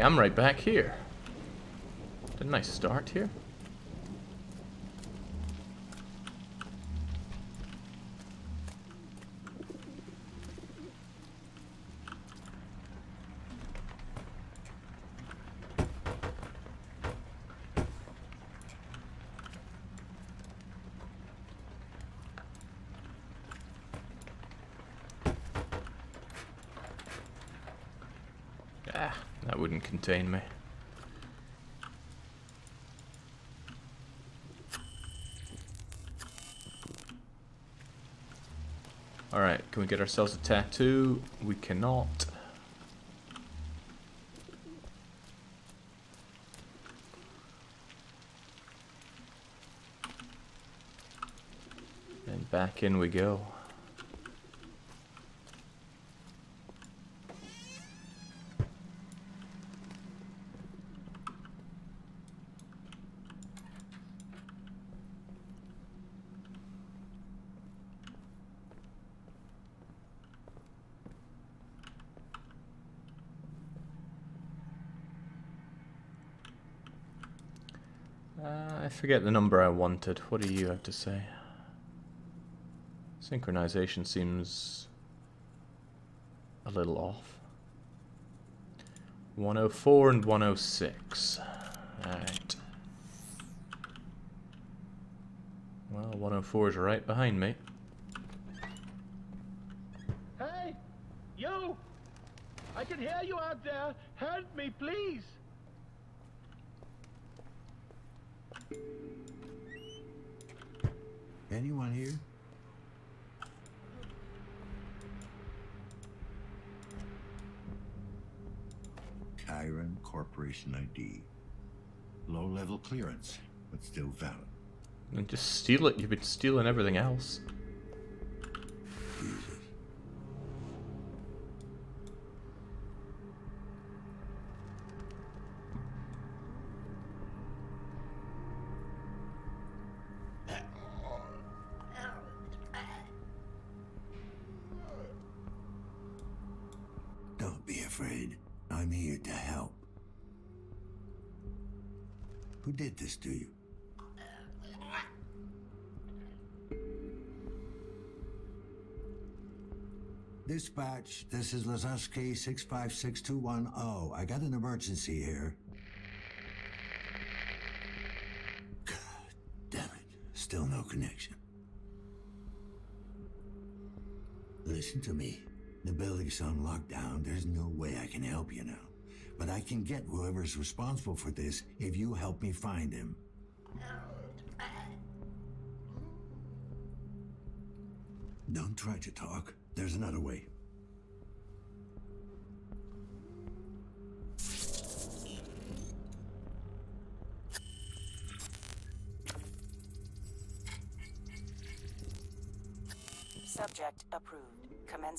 I'm right back here. Didn't I start here? wouldn't contain me. Alright, can we get ourselves a tattoo? We cannot. And back in we go. Uh, I forget the number I wanted. What do you have to say? Synchronization seems a little off. 104 and 106. Alright. Well, 104 is right behind me. Hey! You! I can hear you out there! Help me, please! But still valid. And just steal it. You've been stealing everything else. Dispatch, this is Lazarski 656210. I got an emergency here. God damn it. Still no connection. Listen to me. The building's on lockdown. There's no way I can help you now. But I can get whoever's responsible for this if you help me find him. Don't try to talk. There's another way.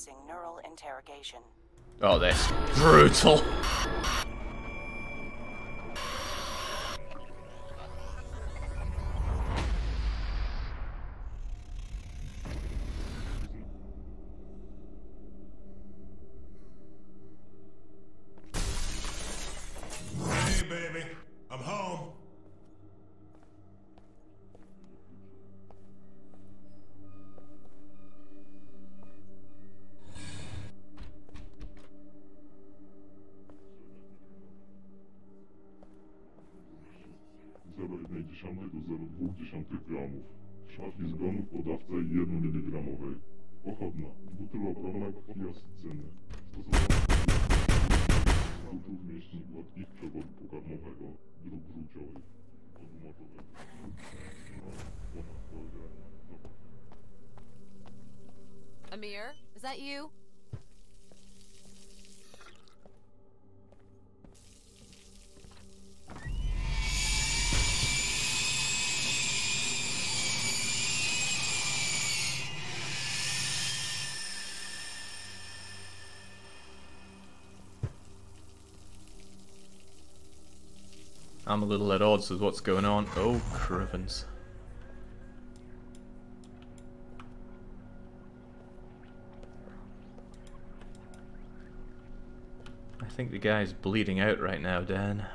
Commencing neural interrogation. Oh, that's brutal. 0,2 gramów. Szmatki zgonów podawca 1 mg. Pochodna. Butyl obronna krwi asyceny. Stosowano w mięśni gładkich przewodu pokarmowego, dróg żółciowych, odmoczowych. Amir, is that you? I'm a little at odds with what's going on. Oh, crivens. I think the guy's bleeding out right now, Dan.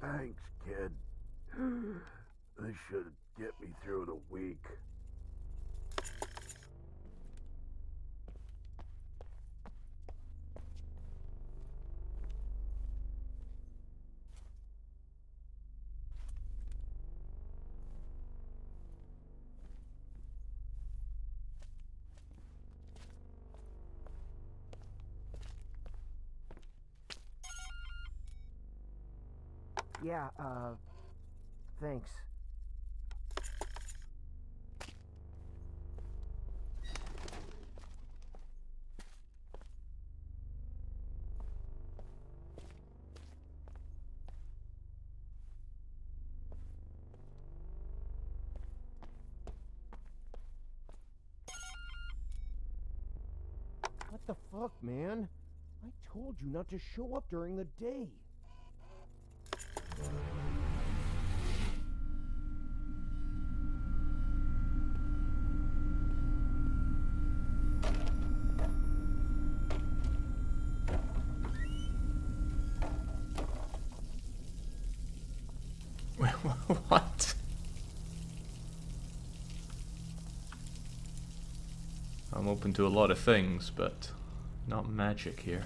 Thanks, kid. This should get me through the week. Yeah, uh, thanks. What the fuck, man? I told you not to show up during the day. Open to a lot of things, but not magic here.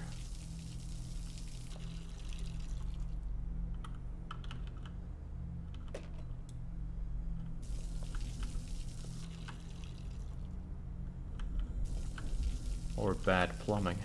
Or bad plumbing.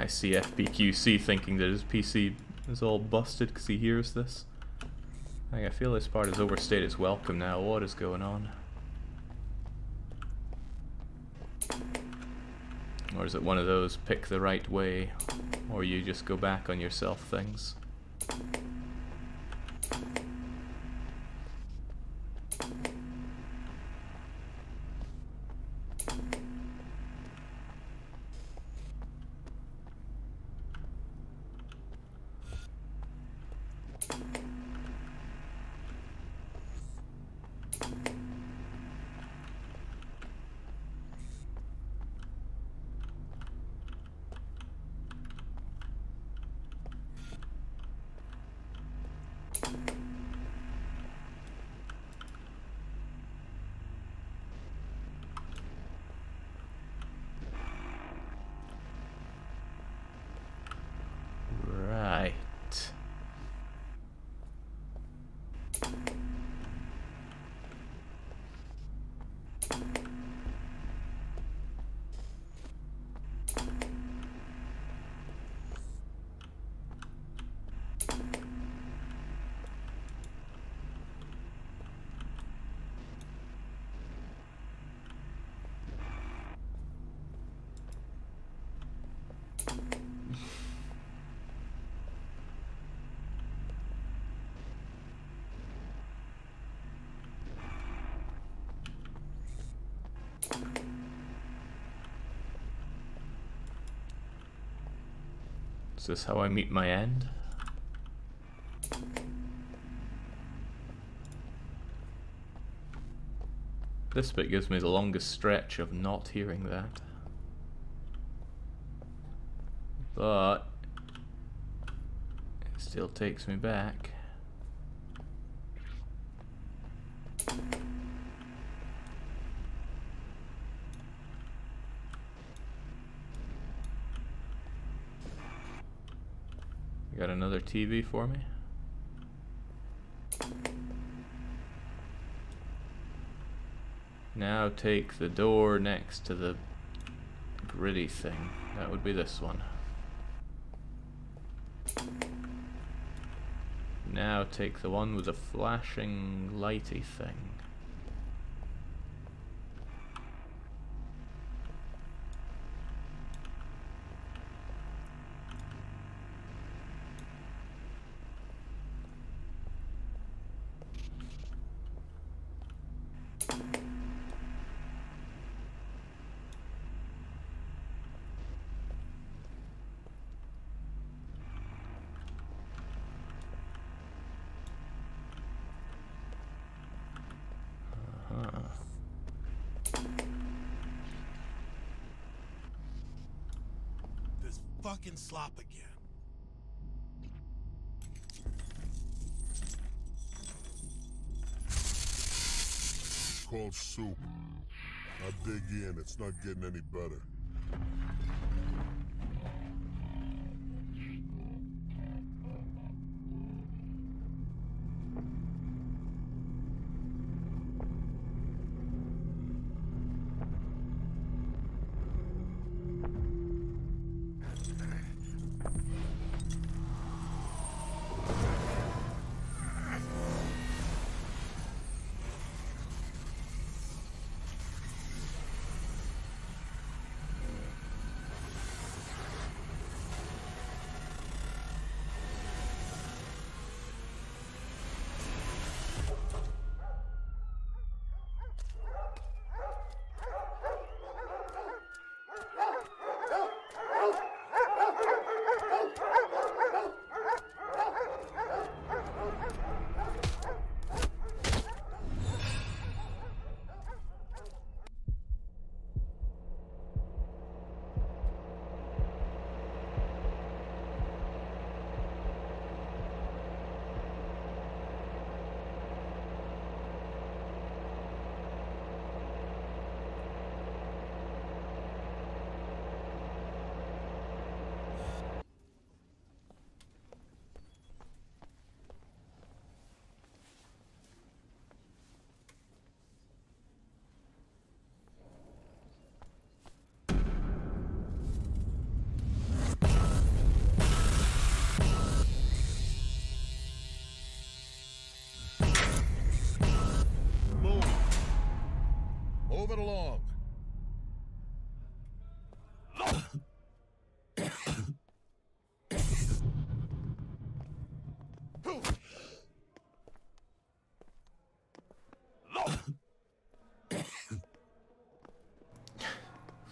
I see FBQC thinking that his PC is all busted because he hears this. I feel this part has overstayed its welcome now. What is going on? Or is it one of those pick the right way, or you just go back on yourself things? Is this how I meet my end? This bit gives me the longest stretch of not hearing that. But it still takes me back. Got another TV for me? Now take the door next to the gritty thing. That would be this one. Now take the one with the flashing lighty thing. Fucking slop again. It's called soup. I dig in, it's not getting any better.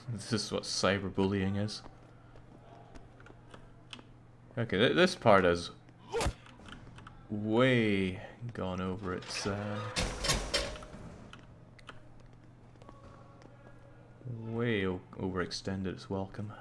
This is what cyberbullying is. Okay, th this part has way gone over its uh, way overextended its welcome.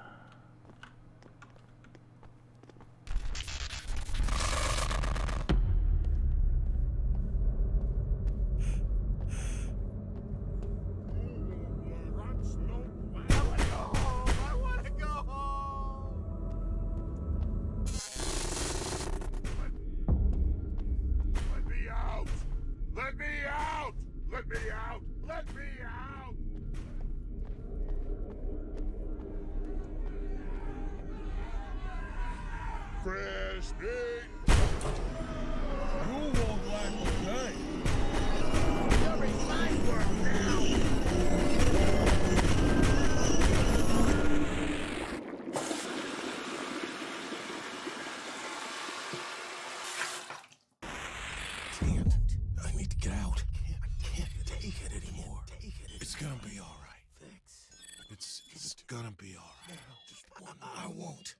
Yes.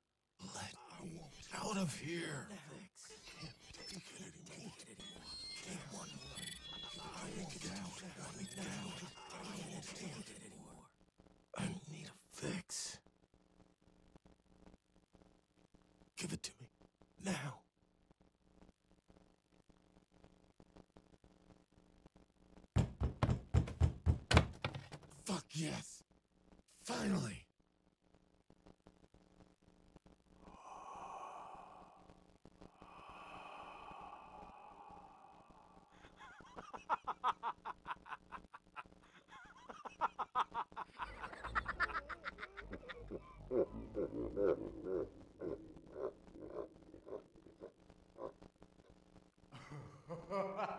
Finally.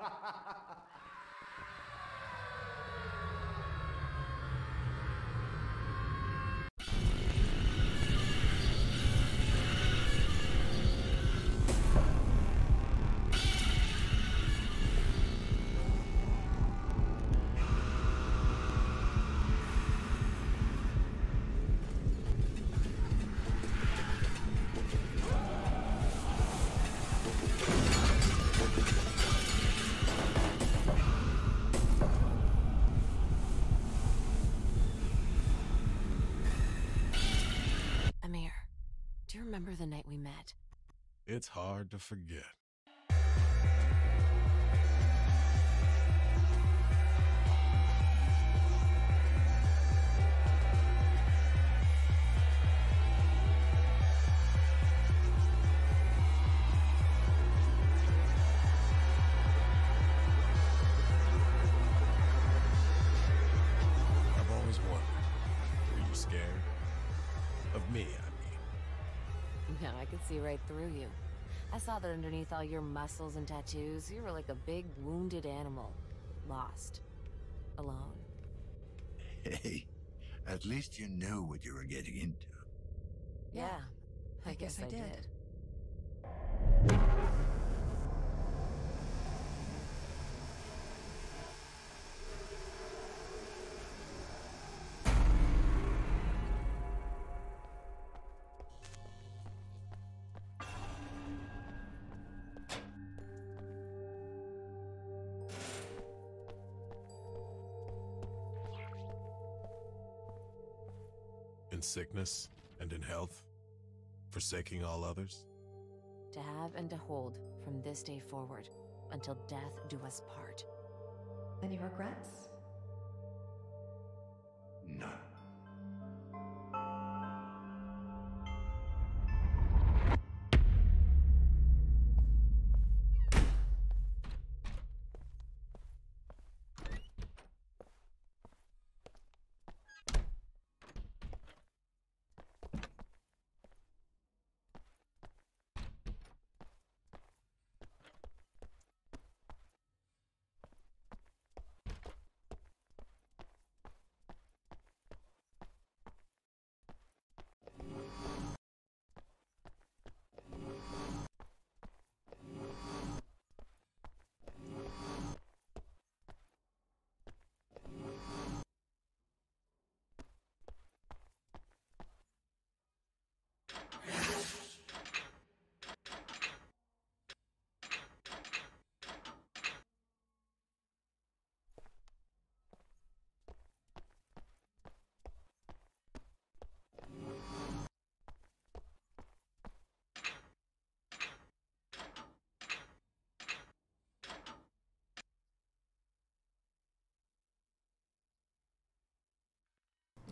remember the night we met? It's hard to forget. Right through you. I saw that underneath all your muscles and tattoos, you were like a big wounded animal. Lost. Alone. Hey, at least you know what you were getting into. Yeah, I, guess, I, did. In sickness and in health, forsaking all others? To have and to hold from this day forward, until death do us part. Any regrets?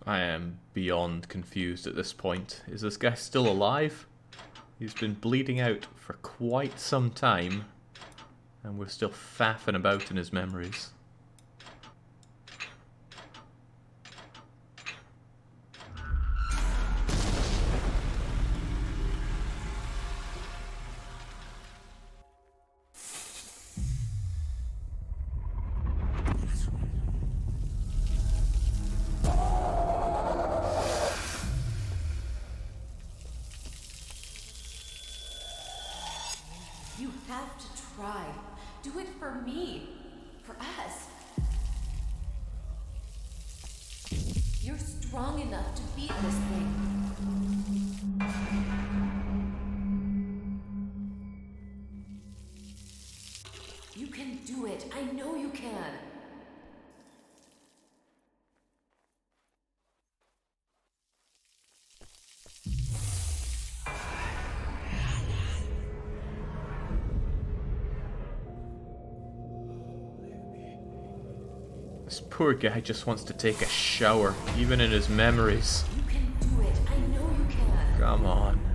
I am beyond confused at this point. Is this guy still alive? He's been bleeding out for quite some time, and we're still faffing about in his memories. Poor guy just wants to take a shower, even in his memories. Come on.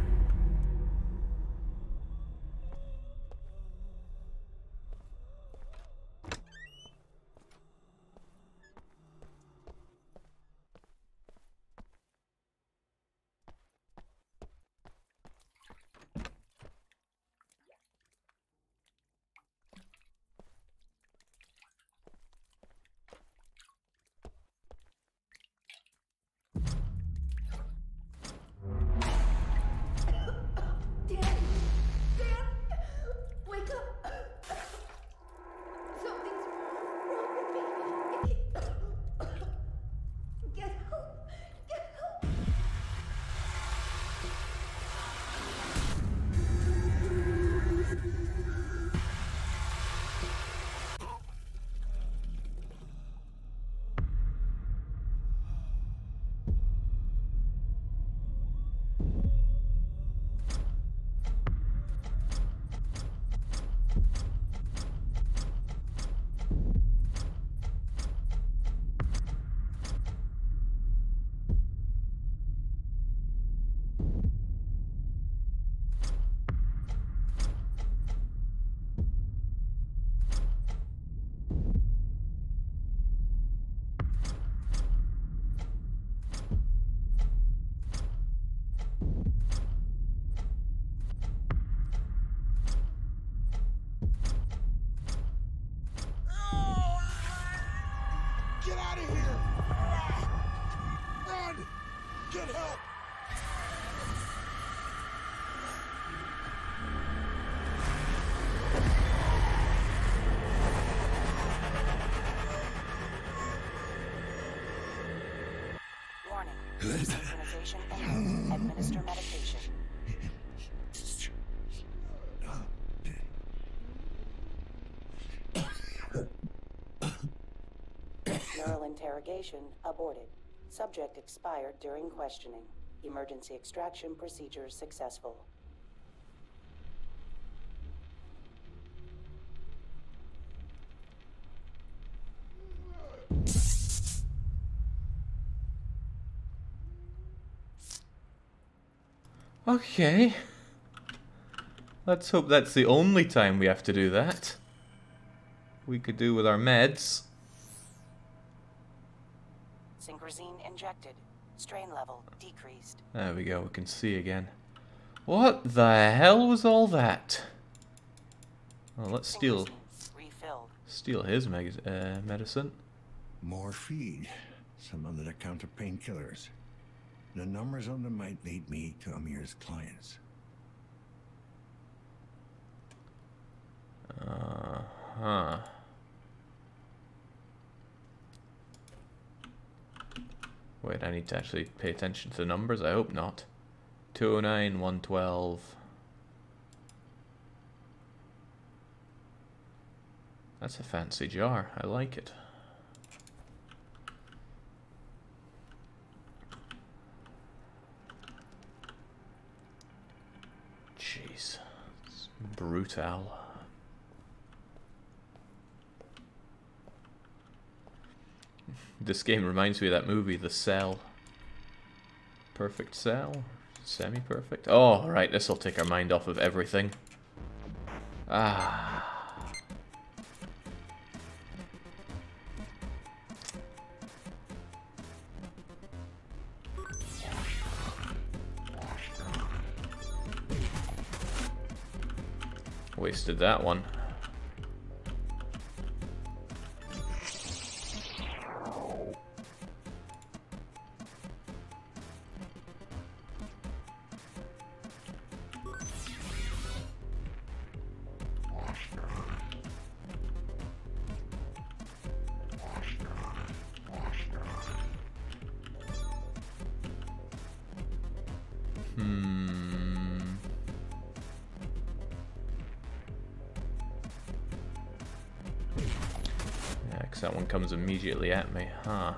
Interrogation aborted. Subject expired during questioning. Emergency extraction procedure successful. Okay. Let's hope that's the only time we have to do that. We could do with our meds. Synchrozine injected. Strain level decreased. There we go, we can see again. What the hell was all that? Well, let's steal refilled. steal his uh, medicine. More feed. Some under-the-counter painkillers. The numbers on them might lead me to Amir's clients. Uh-huh. Wait, I need to actually pay attention to the numbers? I hope not. 209, 112. That's a fancy jar. I like it. Jeez. It's Brutal. This game reminds me of that movie, The Cell. Perfect cell. Semi-perfect. Oh, right, this'll take our mind off of everything. Ah. Wasted that one. Immediately at me, huh?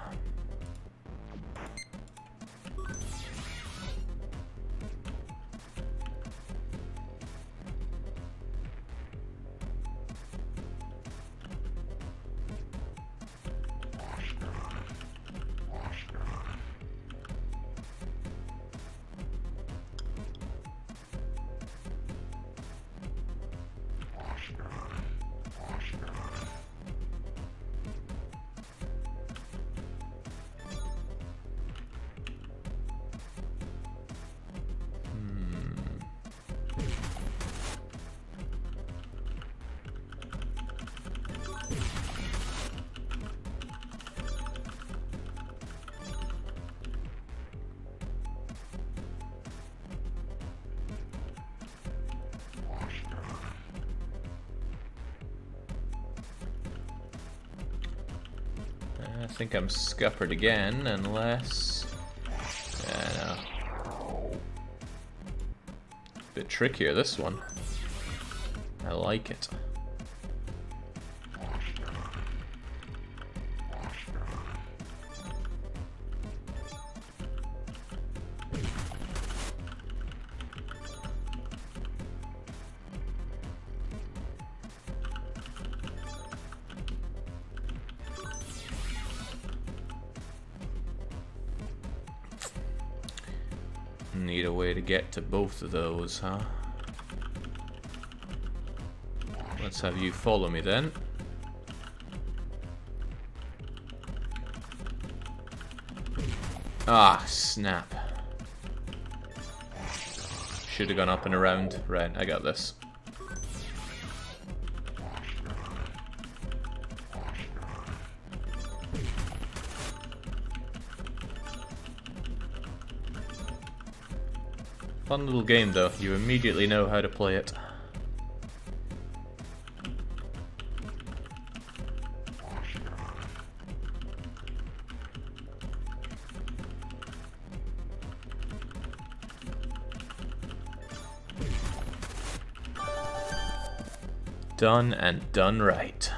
Think I'm scuppered again, unless... Uh, yeah, no. Bit trickier, this one. I like it. To both of those, huh? Let's have you follow me then. Ah, snap. Should have gone up and around. Right, I got this. Fun little game though, you immediately know how to play it. Done and done right.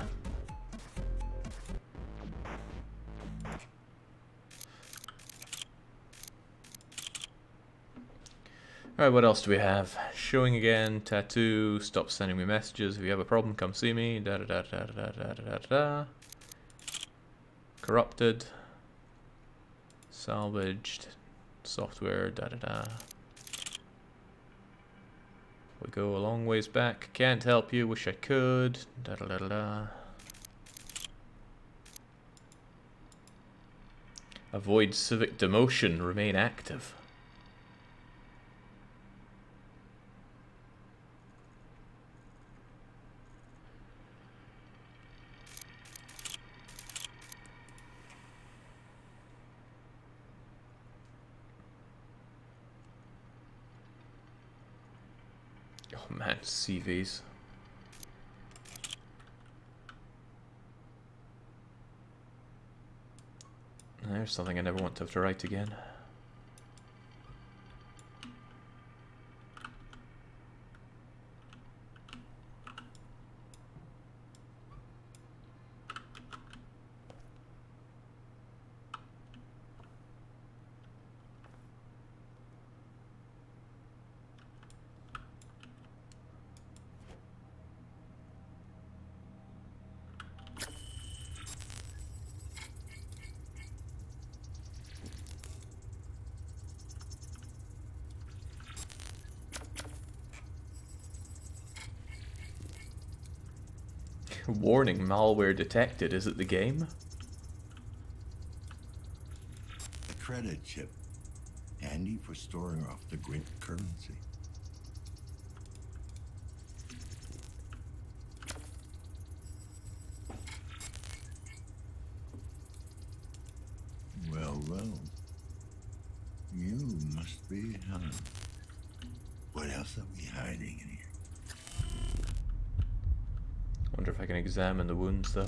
Alright, what else do we have? Showing again, tattoo, stop sending me messages. If you have a problem, come see me. Da da da da da da da da da. Corrupted. Salvaged. Software, da da da. We go a long ways back. Can't help you, wish I could. Da da da da da. Avoid civic demotion, remain active. man, CVs. There's something I never want to have to write again. Warning, malware detected. Is it the game? A credit chip. Handy for storing off the grid currency. Well, well. You must be home. What else are we hiding in here? Wonder if I can examine the wounds though.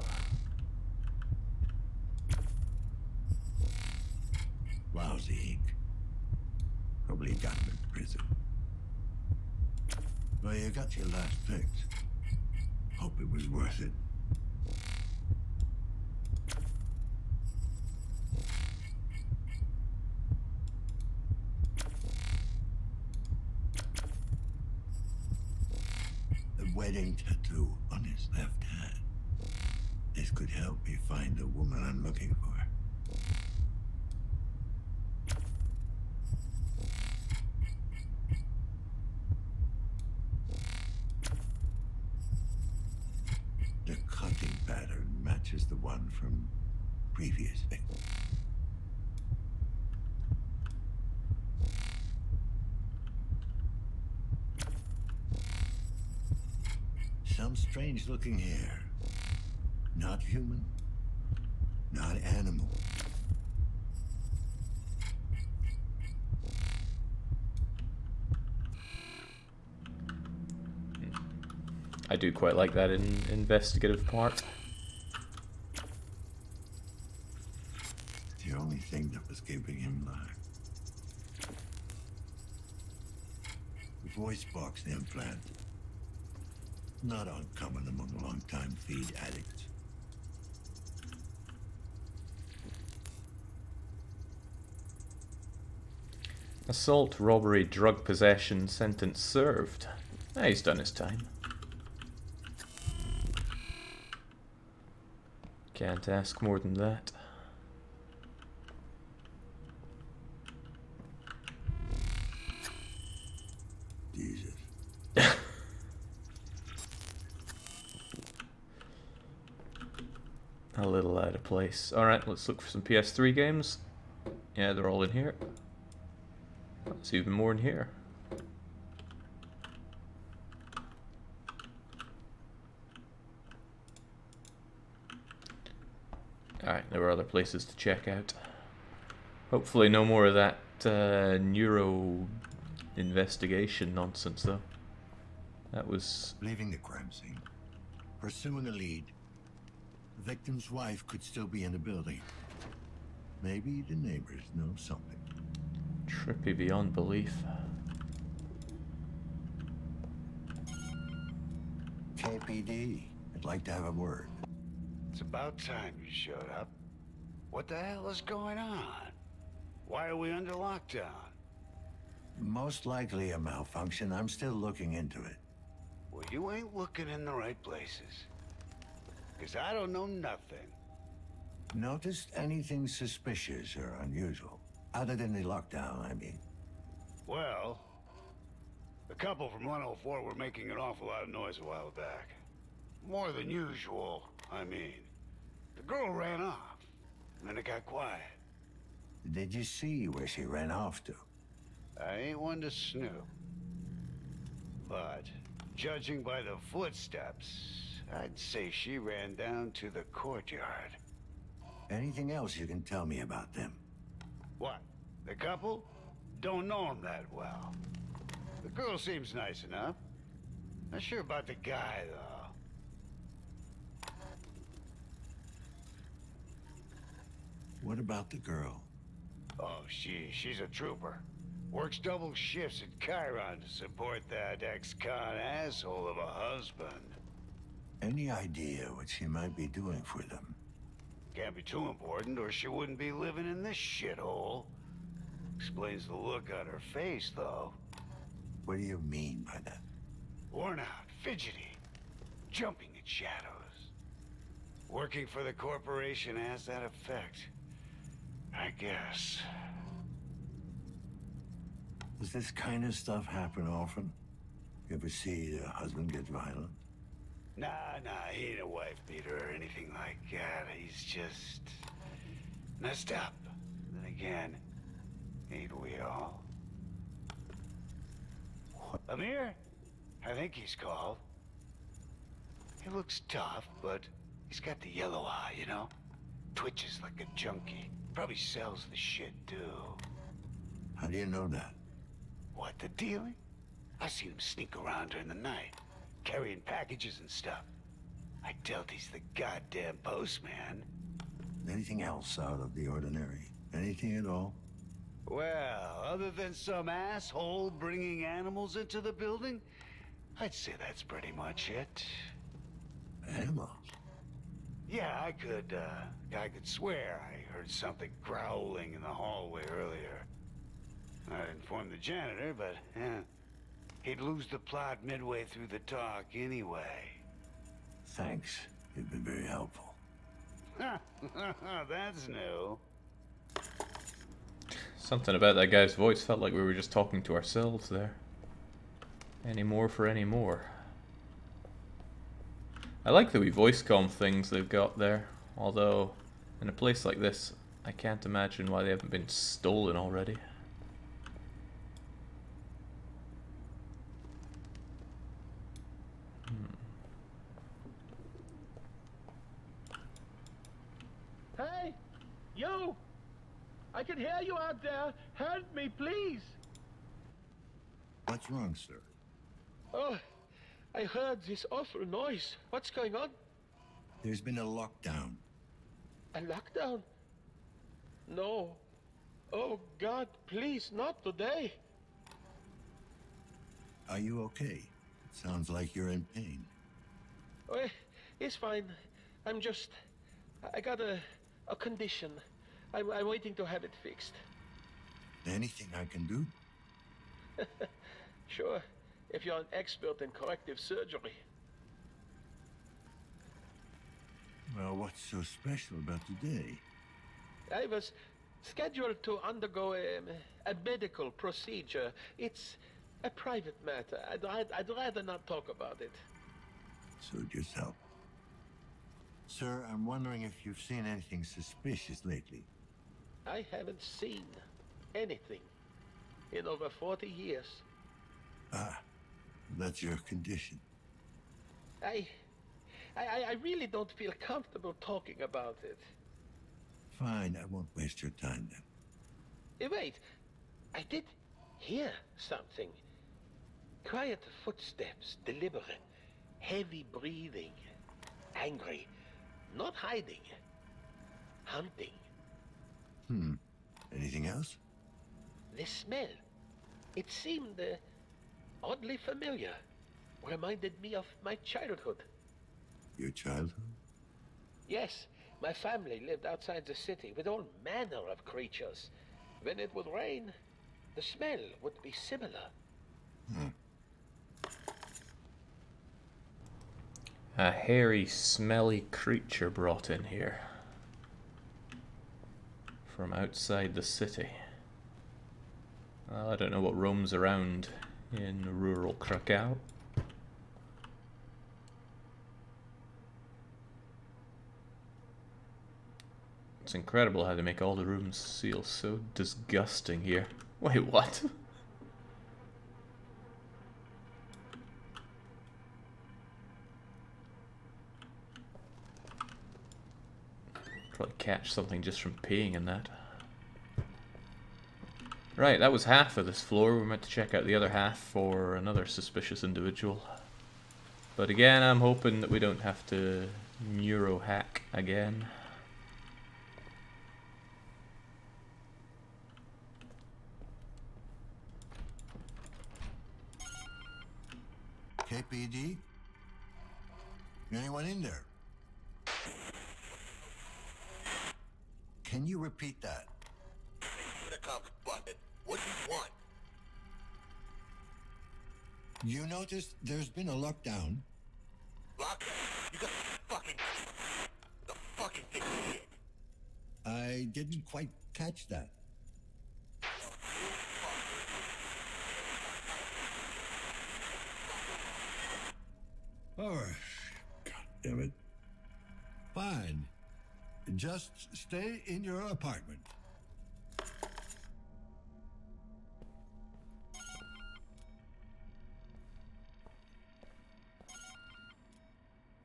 Lousy ink. Probably got him in prison. Well, you got your last fix. Hope it was worth it. wedding tattoo on his left hand. This could help me find the woman I'm looking for. The cutting pattern matches the one from previous victims. Strange looking here. Not human. Not animal. I do quite like that in investigative part. The only thing that was keeping him alive. The voice box implant. Not uncommon among long-time feed addicts. Assault, robbery, drug possession, sentence served. Ah, he's done his time. Can't ask more than that. Jesus. A little place. Alright, let's look for some PS3 games. Yeah, they're all in here. There's even more in here. Alright, there were other places to check out. Hopefully no more of that uh, neuro investigation nonsense though. That was... Leaving the crime scene. Pursuing a lead. The victim's wife could still be in the building. Maybe the neighbors know something. Trippy beyond belief. KPD. I'd like to have a word. It's about time you showed up. What the hell is going on? Why are we under lockdown? Most likely a malfunction. I'm still looking into it. Well, you ain't looking in the right places. Because I don't know nothing. Noticed anything suspicious or unusual? Other than the lockdown, I mean. Well, the couple from 104 were making an awful lot of noise a while back. More than usual, I mean. The girl ran off, and then it got quiet. Did you see where she ran off to? I ain't one to snoop. But, judging by the footsteps, I'd say she ran down to the courtyard. Anything else you can tell me about them? What? The couple? Don't know them that well. The girl seems nice enough. Not sure about the guy, though. What about the girl? Oh, she, she's a trooper. Works double shifts at Chiron to support that ex-con asshole of a husband. Any idea what she might be doing for them? Can't be too important, or she wouldn't be living in this shithole. Explains the look on her face, though. What do you mean by that? Worn out, fidgety, jumping at shadows. Working for the corporation has that effect. I guess. Does this kind of stuff happen often? You ever see a husband get violent? Nah, nah, he ain't a wife beater or anything like that. He's just messed up. Then again, ain't we all? Amir? I think he's called. He looks tough, but he's got the yellow eye, you know? Twitches like a junkie. Probably sells the shit, too. How do you know that? What, the dealing? I seen him sneak around during the night, carrying packages and stuff. I doubt he's the goddamn postman. Anything else out of the ordinary? Anything at all? Well, other than some asshole bringing animals into the building, I'd say that's pretty much it. Animals? Yeah, I could, uh, I could swear I heard something growling in the hallway earlier. I informed the janitor, but, eh, he'd lose the plot midway through the talk anyway. Thanks. You've been very helpful. That's new. Something about that guy's voice felt like we were just talking to ourselves there. Any more for any more. I like the wee voice com things they've got there, although in a place like this, I can't imagine why they haven't been stolen already. Hey, you! I can hear you out there. Help me, please. What's wrong, sir? Oh, I heard this awful noise. What's going on? There's been a lockdown. A lockdown? No. Oh, God, please, not today. Are you okay? It sounds like you're in pain. Oh, eh, it's fine. I'm just... I got a, a condition. I'm, I'm waiting to have it fixed. Anything I can do? sure, if you're an expert in corrective surgery. Well, what's so special about today? I was scheduled to undergo a, a medical procedure. It's a private matter. I'd, I'd, I'd rather not talk about it. Suit yourself. Sir, I'm wondering if you've seen anything suspicious lately. I haven't seen anything in over 40 years. Ah, that's your condition. I, I, I really don't feel comfortable talking about it. Fine, I won't waste your time then. Hey, wait, I did hear something. Quiet footsteps, deliberate, heavy breathing, angry, not hiding, hunting. Hmm. Anything else? The smell. It seemed uh, oddly familiar. Reminded me of my childhood. Your childhood? Yes, my family lived outside the city with all manner of creatures. When it would rain, the smell would be similar. Hmm. A hairy, smelly creature brought in here. From outside the city. I don't know what roams around in rural Krakow. It's incredible how they make all the rooms feel so disgusting here. Wait, what? Probably catch something just from peeing in that. Right, that was half of this floor. We're meant to check out the other half for another suspicious individual. But again, I'm hoping that we don't have to neuro hack again. KPD? Anyone in there? Can you repeat that? What do you want? You noticed there's been a lockdown? Lockdown? You got fucking... The fucking thing. I didn't quite catch that. Oh, Alright. damn it. Fine. Just stay in your apartment.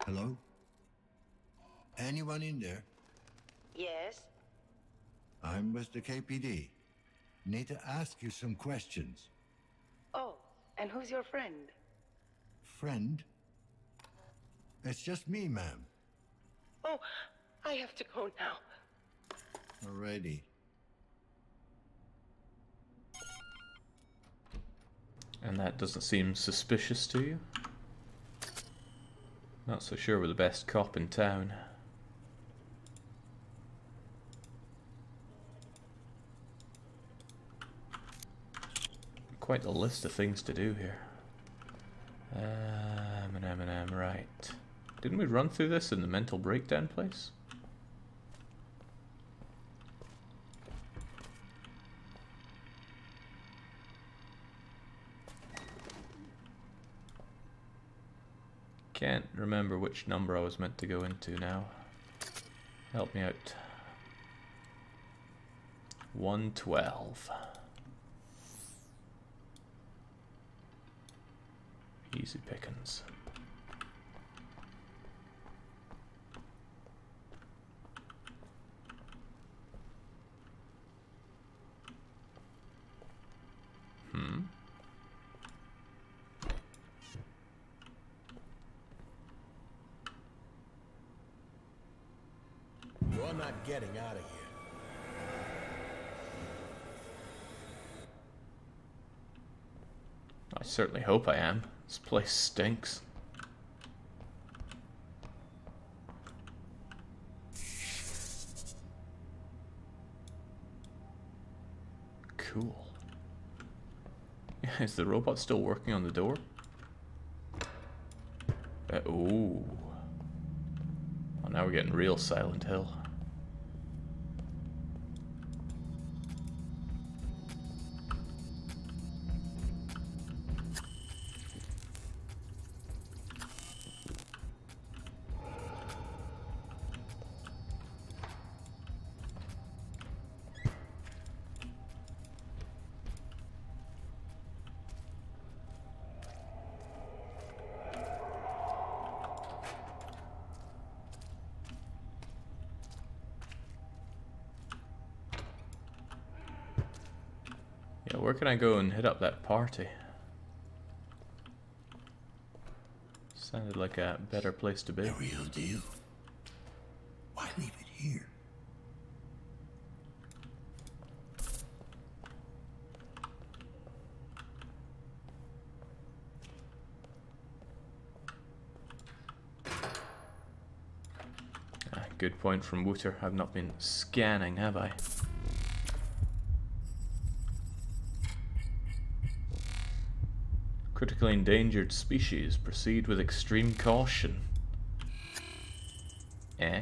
Hello? Anyone in there? Yes? I'm with the KPD. Need to ask you some questions. Oh, and who's your friend? Friend? It's just me, ma'am. Oh, I have to go now. Alrighty. And that doesn't seem suspicious to you? Not so sure we're the best cop in town. Quite a list of things to do here. Um, and M&M, right. Didn't we run through this in the mental breakdown place? Can't remember which number I was meant to go into now. Help me out. 112. Easy pickings. Hmm. You're not getting out of here. I certainly hope I am. This place stinks. Cool. Is the robot still working on the door? Uh, ooh. Oh, now we're getting real Silent Hill. Can I go and hit up that party? Sounded like a better place to be. The real deal. Why leave it here? Ah, good point from Wooter. I've not been scanning, have I? Critically endangered species. Proceed with extreme caution. Eh?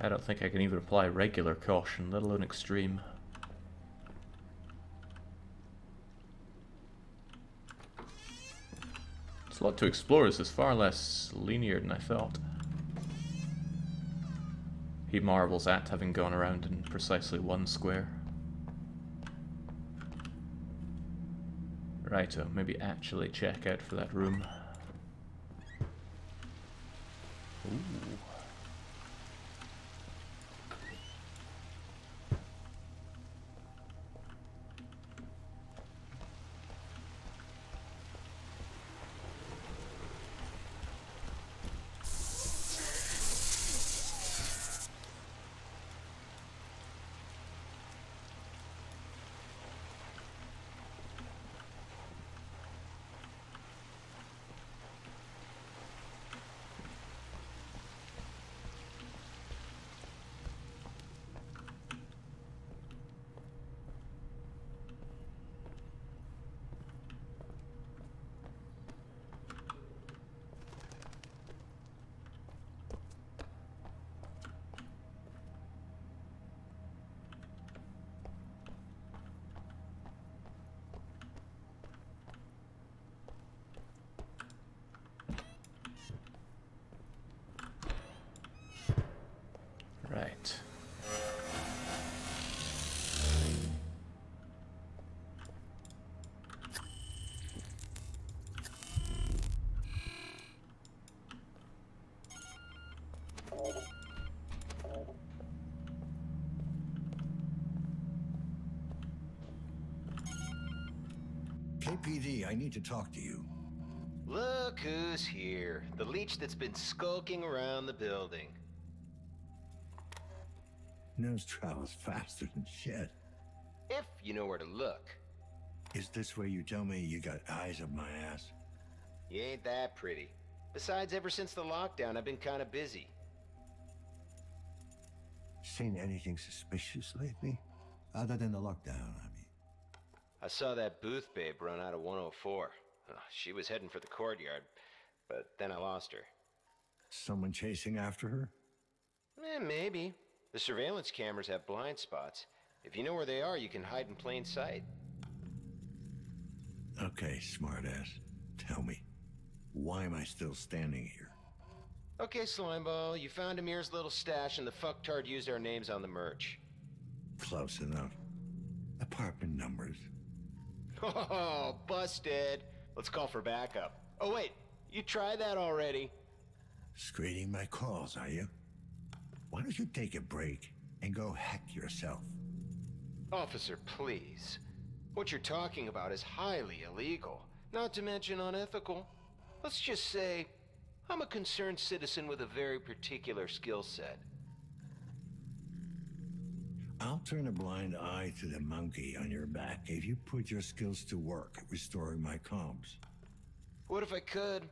I don't think I can even apply regular caution, let alone extreme. It's a lot to explore. This is far less linear than I thought. He marvels at having gone around in precisely one square. Righto, maybe actually check out for that room. KPD, I need to talk to you. Look who's here. The leech that's been skulking around the building. Nose travels faster than shit. If you know where to look. Is this where you tell me you got eyes up my ass? You ain't that pretty. Besides, ever since the lockdown, I've been kind of busy. Seen anything suspicious lately? Other than the lockdown, I saw that booth babe run out of 104. Oh, she was heading for the courtyard, but then I lost her. Someone chasing after her? Eh, maybe. The surveillance cameras have blind spots. If you know where they are, you can hide in plain sight. Okay, smartass. Tell me, why am I still standing here? Okay, Slimeball, you found Amir's little stash and the fucktard used our names on the merch. Close enough. Apartment numbers. Oh, busted. Let's call for backup. Oh, wait. You tried that already. Screening my calls, are you? Why don't you take a break and go hack yourself? Officer, please. What you're talking about is highly illegal, not to mention unethical. Let's just say, I'm a concerned citizen with a very particular skill set. I'll turn a blind eye to the monkey on your back if you put your skills to work at restoring my comms. What if I could?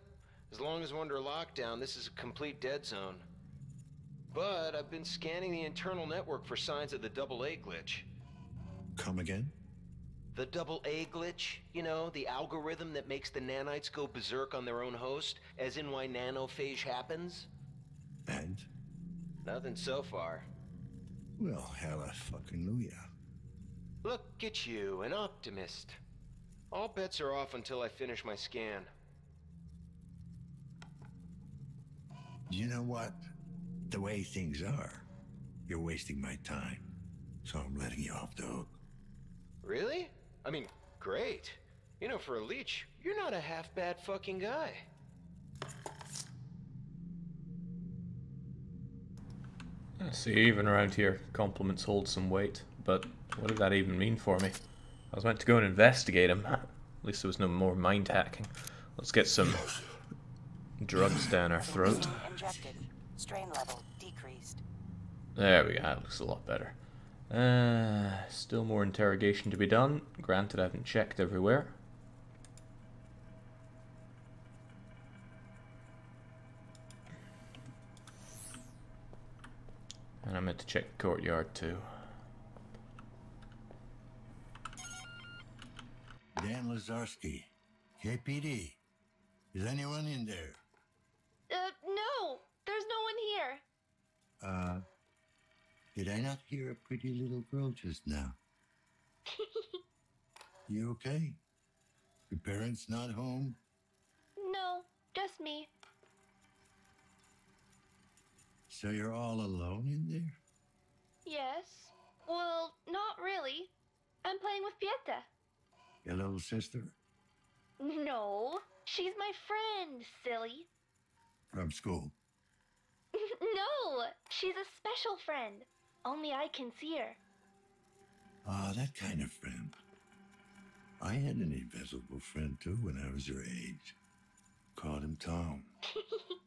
As long as we're under lockdown, this is a complete dead zone. But I've been scanning the internal network for signs of the double A glitch. Come again? The double A glitch, you know, the algorithm that makes the nanites go berserk on their own host, as in why nanophage happens? And? Nothing so far. Well, hella fucking Luya. Look at you, an optimist. All bets are off until I finish my scan. You know what? The way things are, you're wasting my time. So I'm letting you off the hook. Really? I mean, great. You know, for a leech, you're not a half bad fucking guy. See, even around here, compliments hold some weight. But what did that even mean for me? I was meant to go and investigate him. At least there was no more mind hacking. Let's get some drugs down our throat. Strain level decreased. There we go. That looks a lot better. Uh, still more interrogation to be done. Granted, I haven't checked everywhere. And I meant to check the courtyard too. Dan Lazarski, KPD. Is anyone in there? Uh, no! There's no one here. Uh, did I not hear a pretty little girl just now? you okay? Your parents not home? no, just me. So you're all alone in there? Yes. Well, not really. I'm playing with Pieta. Your little sister? No, she's my friend, silly. From school? no, she's a special friend. Only I can see her. Ah, that kind of friend. I had an invisible friend too when I was your age. Called him Tom.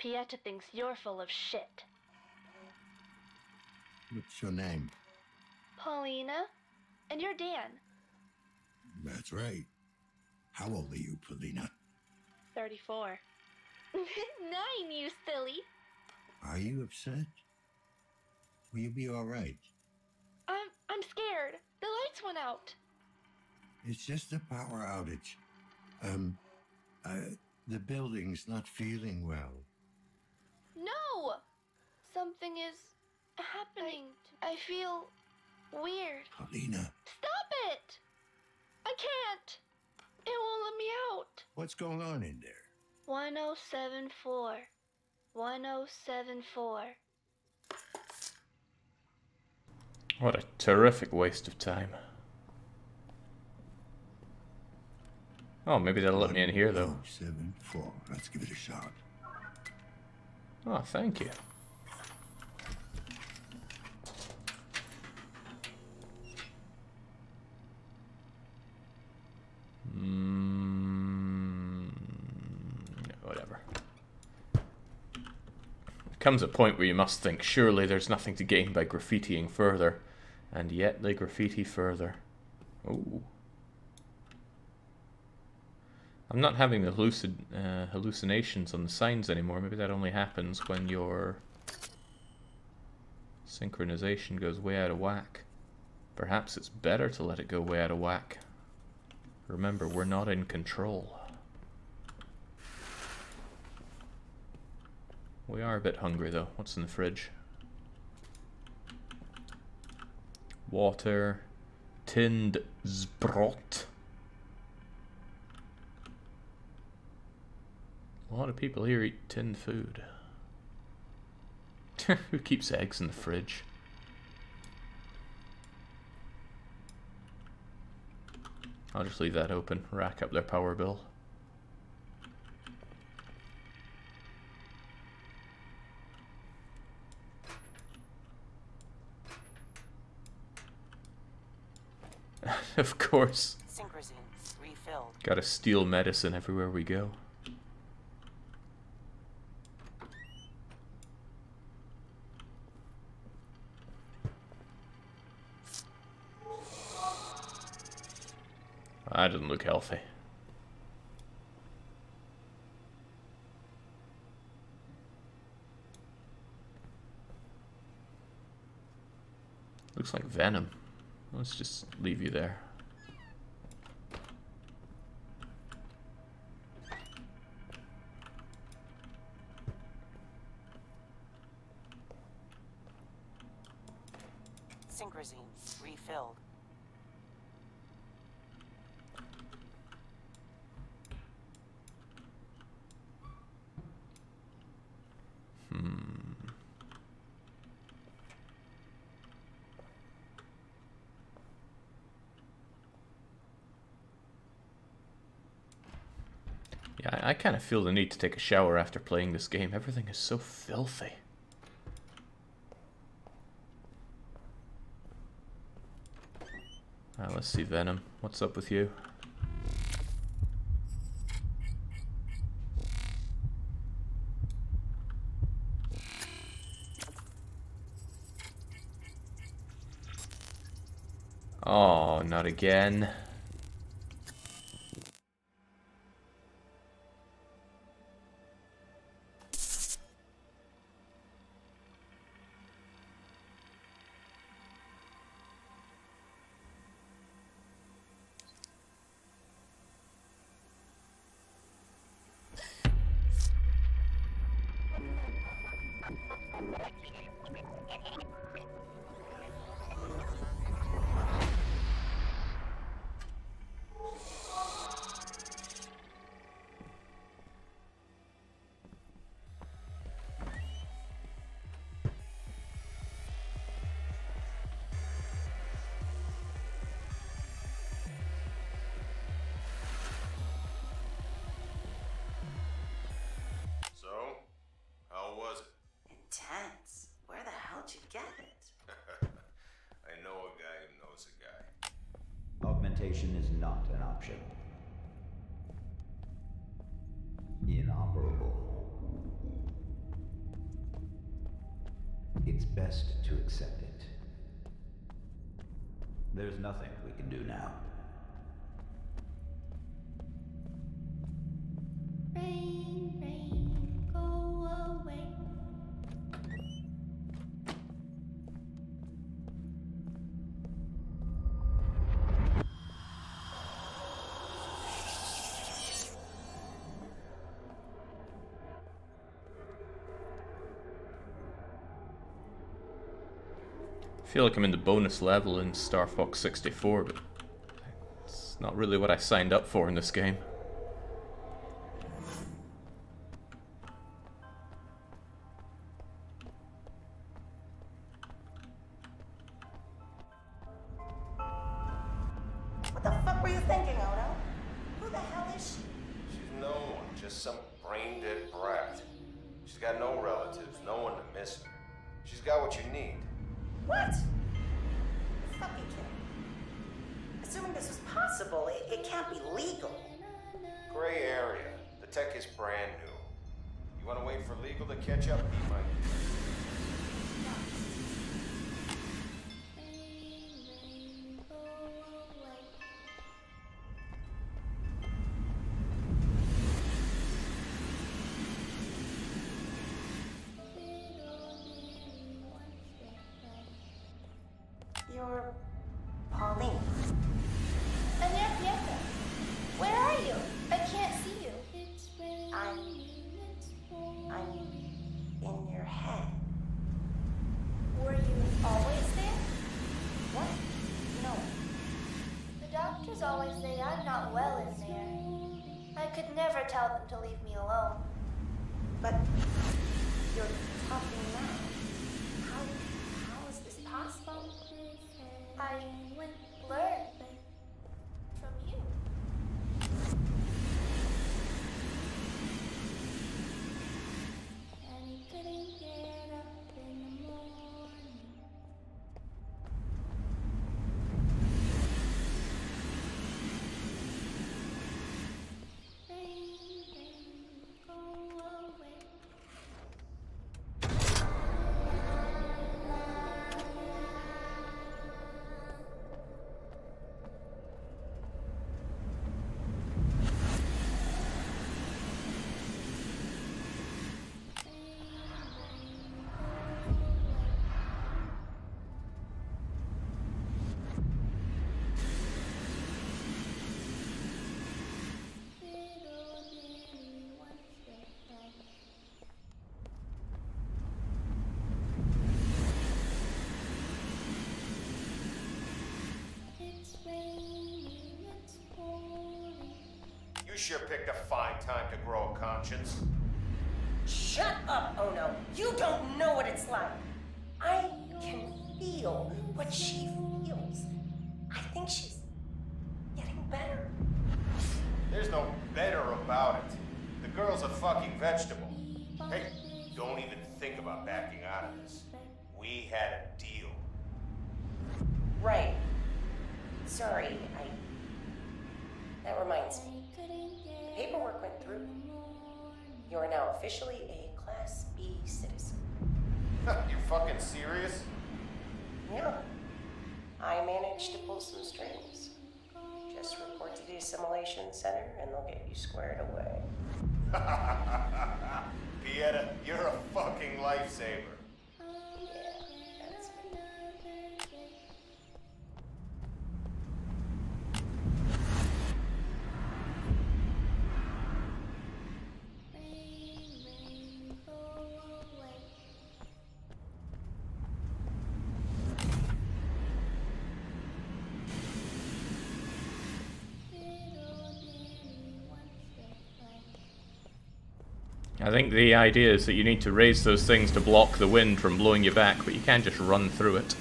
Pieta thinks you're full of shit. What's your name? Paulina? And you're Dan. That's right. How old are you, Paulina? 34. Nine, you silly. Are you upset? Will you be all right? I'm I'm scared. The lights went out. It's just a power outage. Um, uh, the building's not feeling well. No! Something is happening. I, I feel weird. Paulina, Stop it! I can't. It won't let me out. what's going on in there? 1074. 1074. What a terrific waste of time. Oh, maybe they'll let me in here though. Oh seven, four. Let's give it a shot. Oh, thank you. Hmm, whatever. Comes a point where you must think, surely there's nothing to gain by graffitiing further. And yet they graffiti further. Ooh. I'm not having the hallucid, uh, hallucinations on the signs anymore. Maybe that only happens when your synchronization goes way out of whack. Perhaps it's better to let it go way out of whack. Remember, we're not in control. We are a bit hungry though. What's in the fridge? Water, tinned zbrot. A lot of people here eat tinned food. Who keeps eggs in the fridge? I'll just leave that open, rack up their power bill. of course. Gotta steal medicine everywhere we go. That doesn't look healthy. Looks like venom. Let's just leave you there. I kind of feel the need to take a shower after playing this game. Everything is so filthy. Right, let's see Venom. What's up with you? Oh, not again. Feel like I'm in the bonus level in Star Fox 64, but it's not really what I signed up for in this game. sure picked a fine time to grow a conscience. Shut up, Ono. You don't know what it's like. I can feel what she I think the idea is that you need to raise those things to block the wind from blowing you back, but you can just run through it.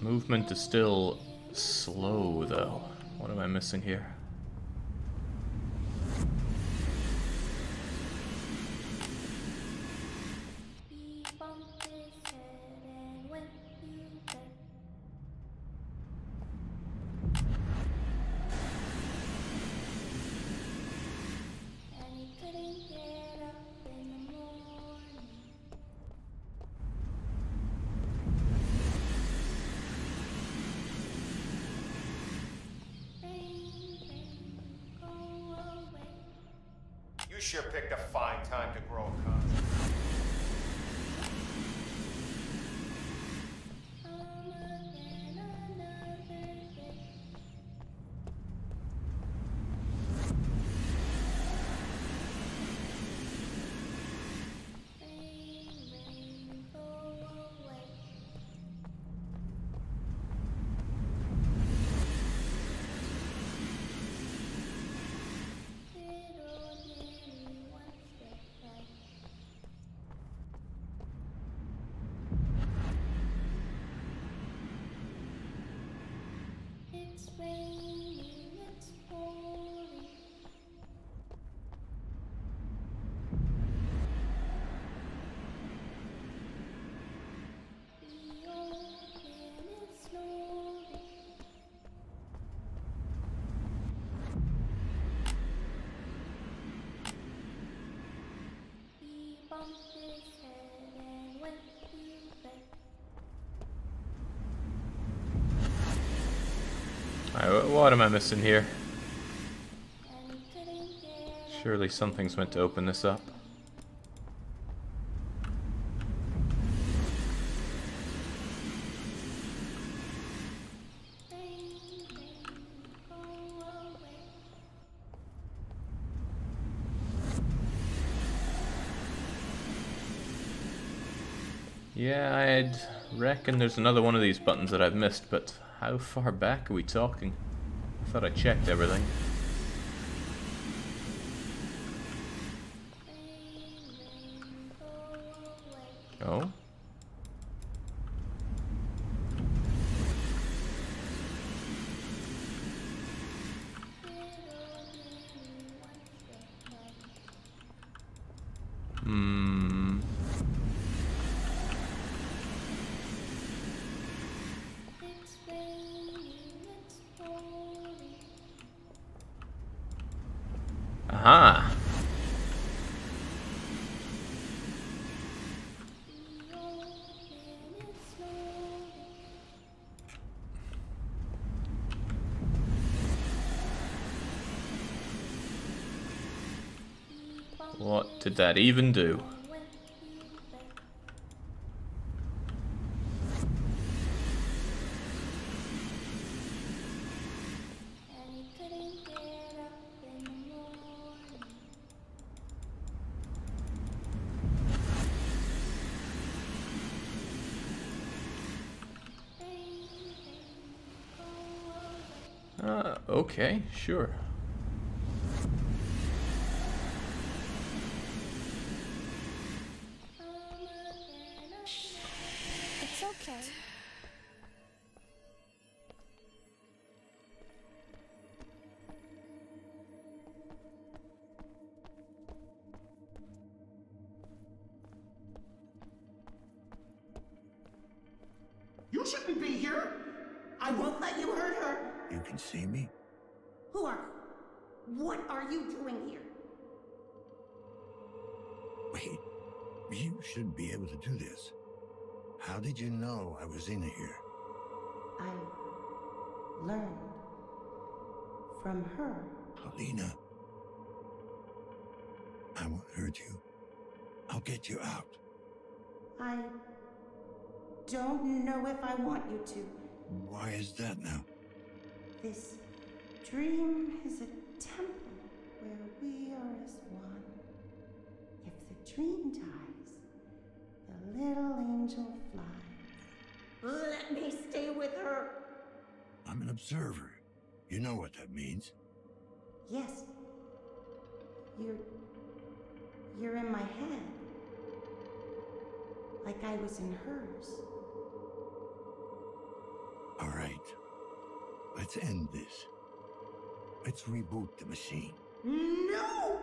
Movement is still slow, though. What am I missing here? What am I missing here? Surely something's meant to open this up. Yeah, I'd reckon there's another one of these buttons that I've missed, but how far back are we talking? I thought I checked everything. Oh? Did that even do? Uh, okay, sure. Was in here? I learned from her. Paulina. I won't hurt you. I'll get you out. I don't know if I want you to. Why is that now? This dream is a temple where we are as one. If the dream observer. You know what that means. Yes. You're. You're in my head. Like I was in hers. All right. Let's end this. Let's reboot the machine. No!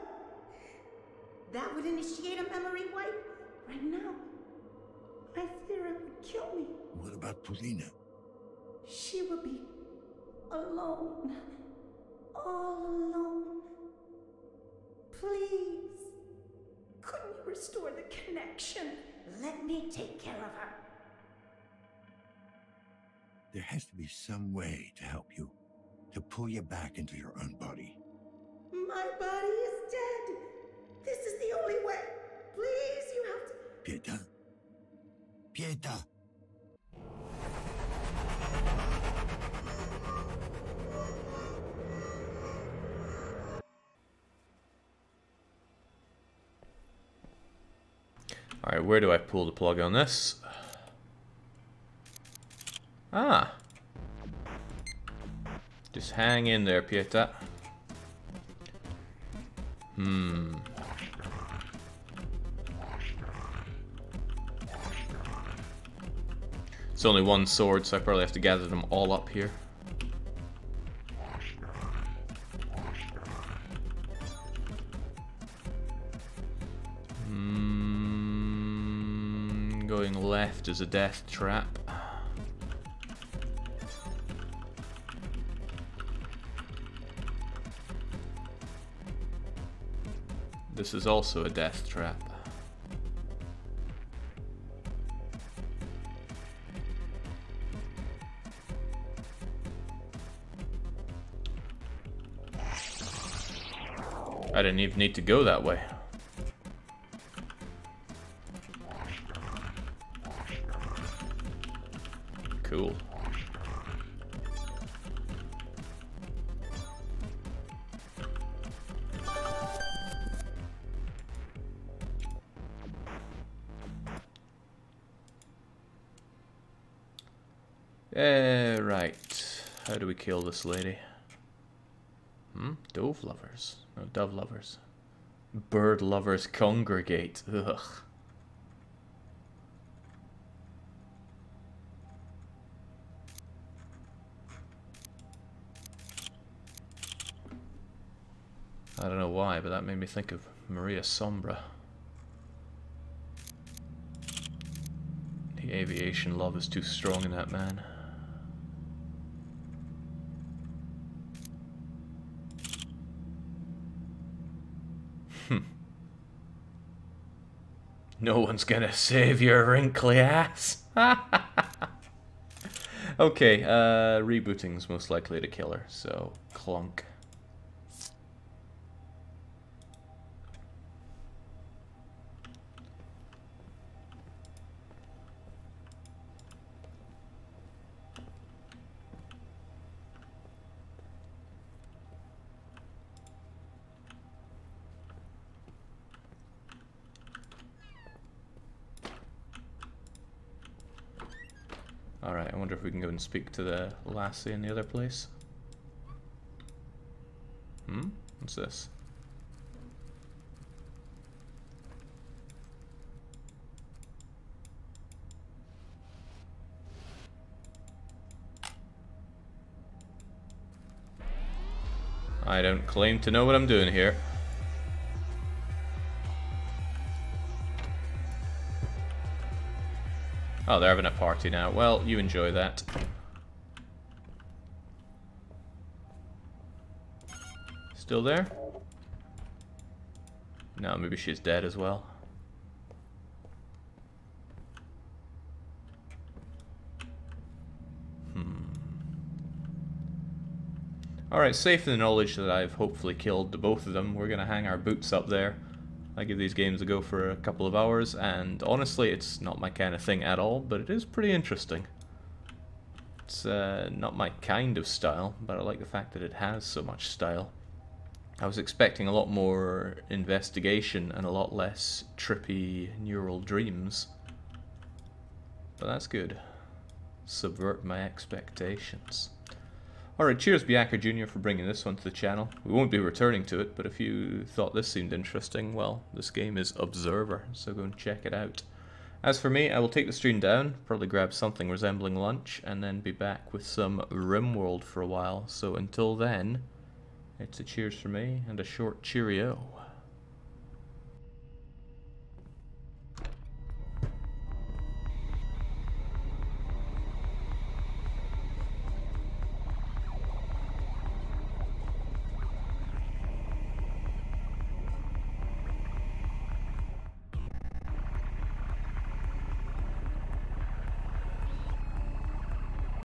That would initiate a memory wipe right now. I fear it would kill me. What about Paulina? She would be alone. All alone. Please. Couldn't you restore the connection? Let me take care of her. There has to be some way to help you. To pull you back into your own body. My body is dead. This is the only way. Please, you have to. Pieta? Pieta! Alright, where do I pull the plug on this? Ah! Just hang in there, Pieta. Hmm. It's only one sword, so I probably have to gather them all up here. Going left is a death trap. This is also a death trap. I didn't even need to go that way. Kill this lady? Hmm? Dove lovers. No, dove lovers. Bird lovers congregate. Ugh. I don't know why, but that made me think of Maria Sombra. The aviation love is too strong in that man. Hmm. No one's gonna save your wrinkly ass. okay, uh, rebooting's most likely to kill her, so clunk. Alright, I wonder if we can go and speak to the lassie in the other place. Hmm? What's this? I don't claim to know what I'm doing here. Oh, they're having a party now. Well, you enjoy that. Still there? No, maybe she's dead as well. Hmm. Alright, safe in the knowledge that I've hopefully killed the both of them, we're gonna hang our boots up there. I give these games a go for a couple of hours, and honestly, it's not my kind of thing at all, but it is pretty interesting. It's uh, not my kind of style, but I like the fact that it has so much style. I was expecting a lot more investigation and a lot less trippy neural dreams. But that's good. Subvert my expectations. Alright, cheers Byakhir Jr. for bringing this one to the channel. We won't be returning to it, but if you thought this seemed interesting, well, this game is Observer, so go and check it out. As for me, I will take the stream down, probably grab something resembling lunch, and then be back with some RimWorld for a while. So until then, it's a cheers for me and a short cheerio.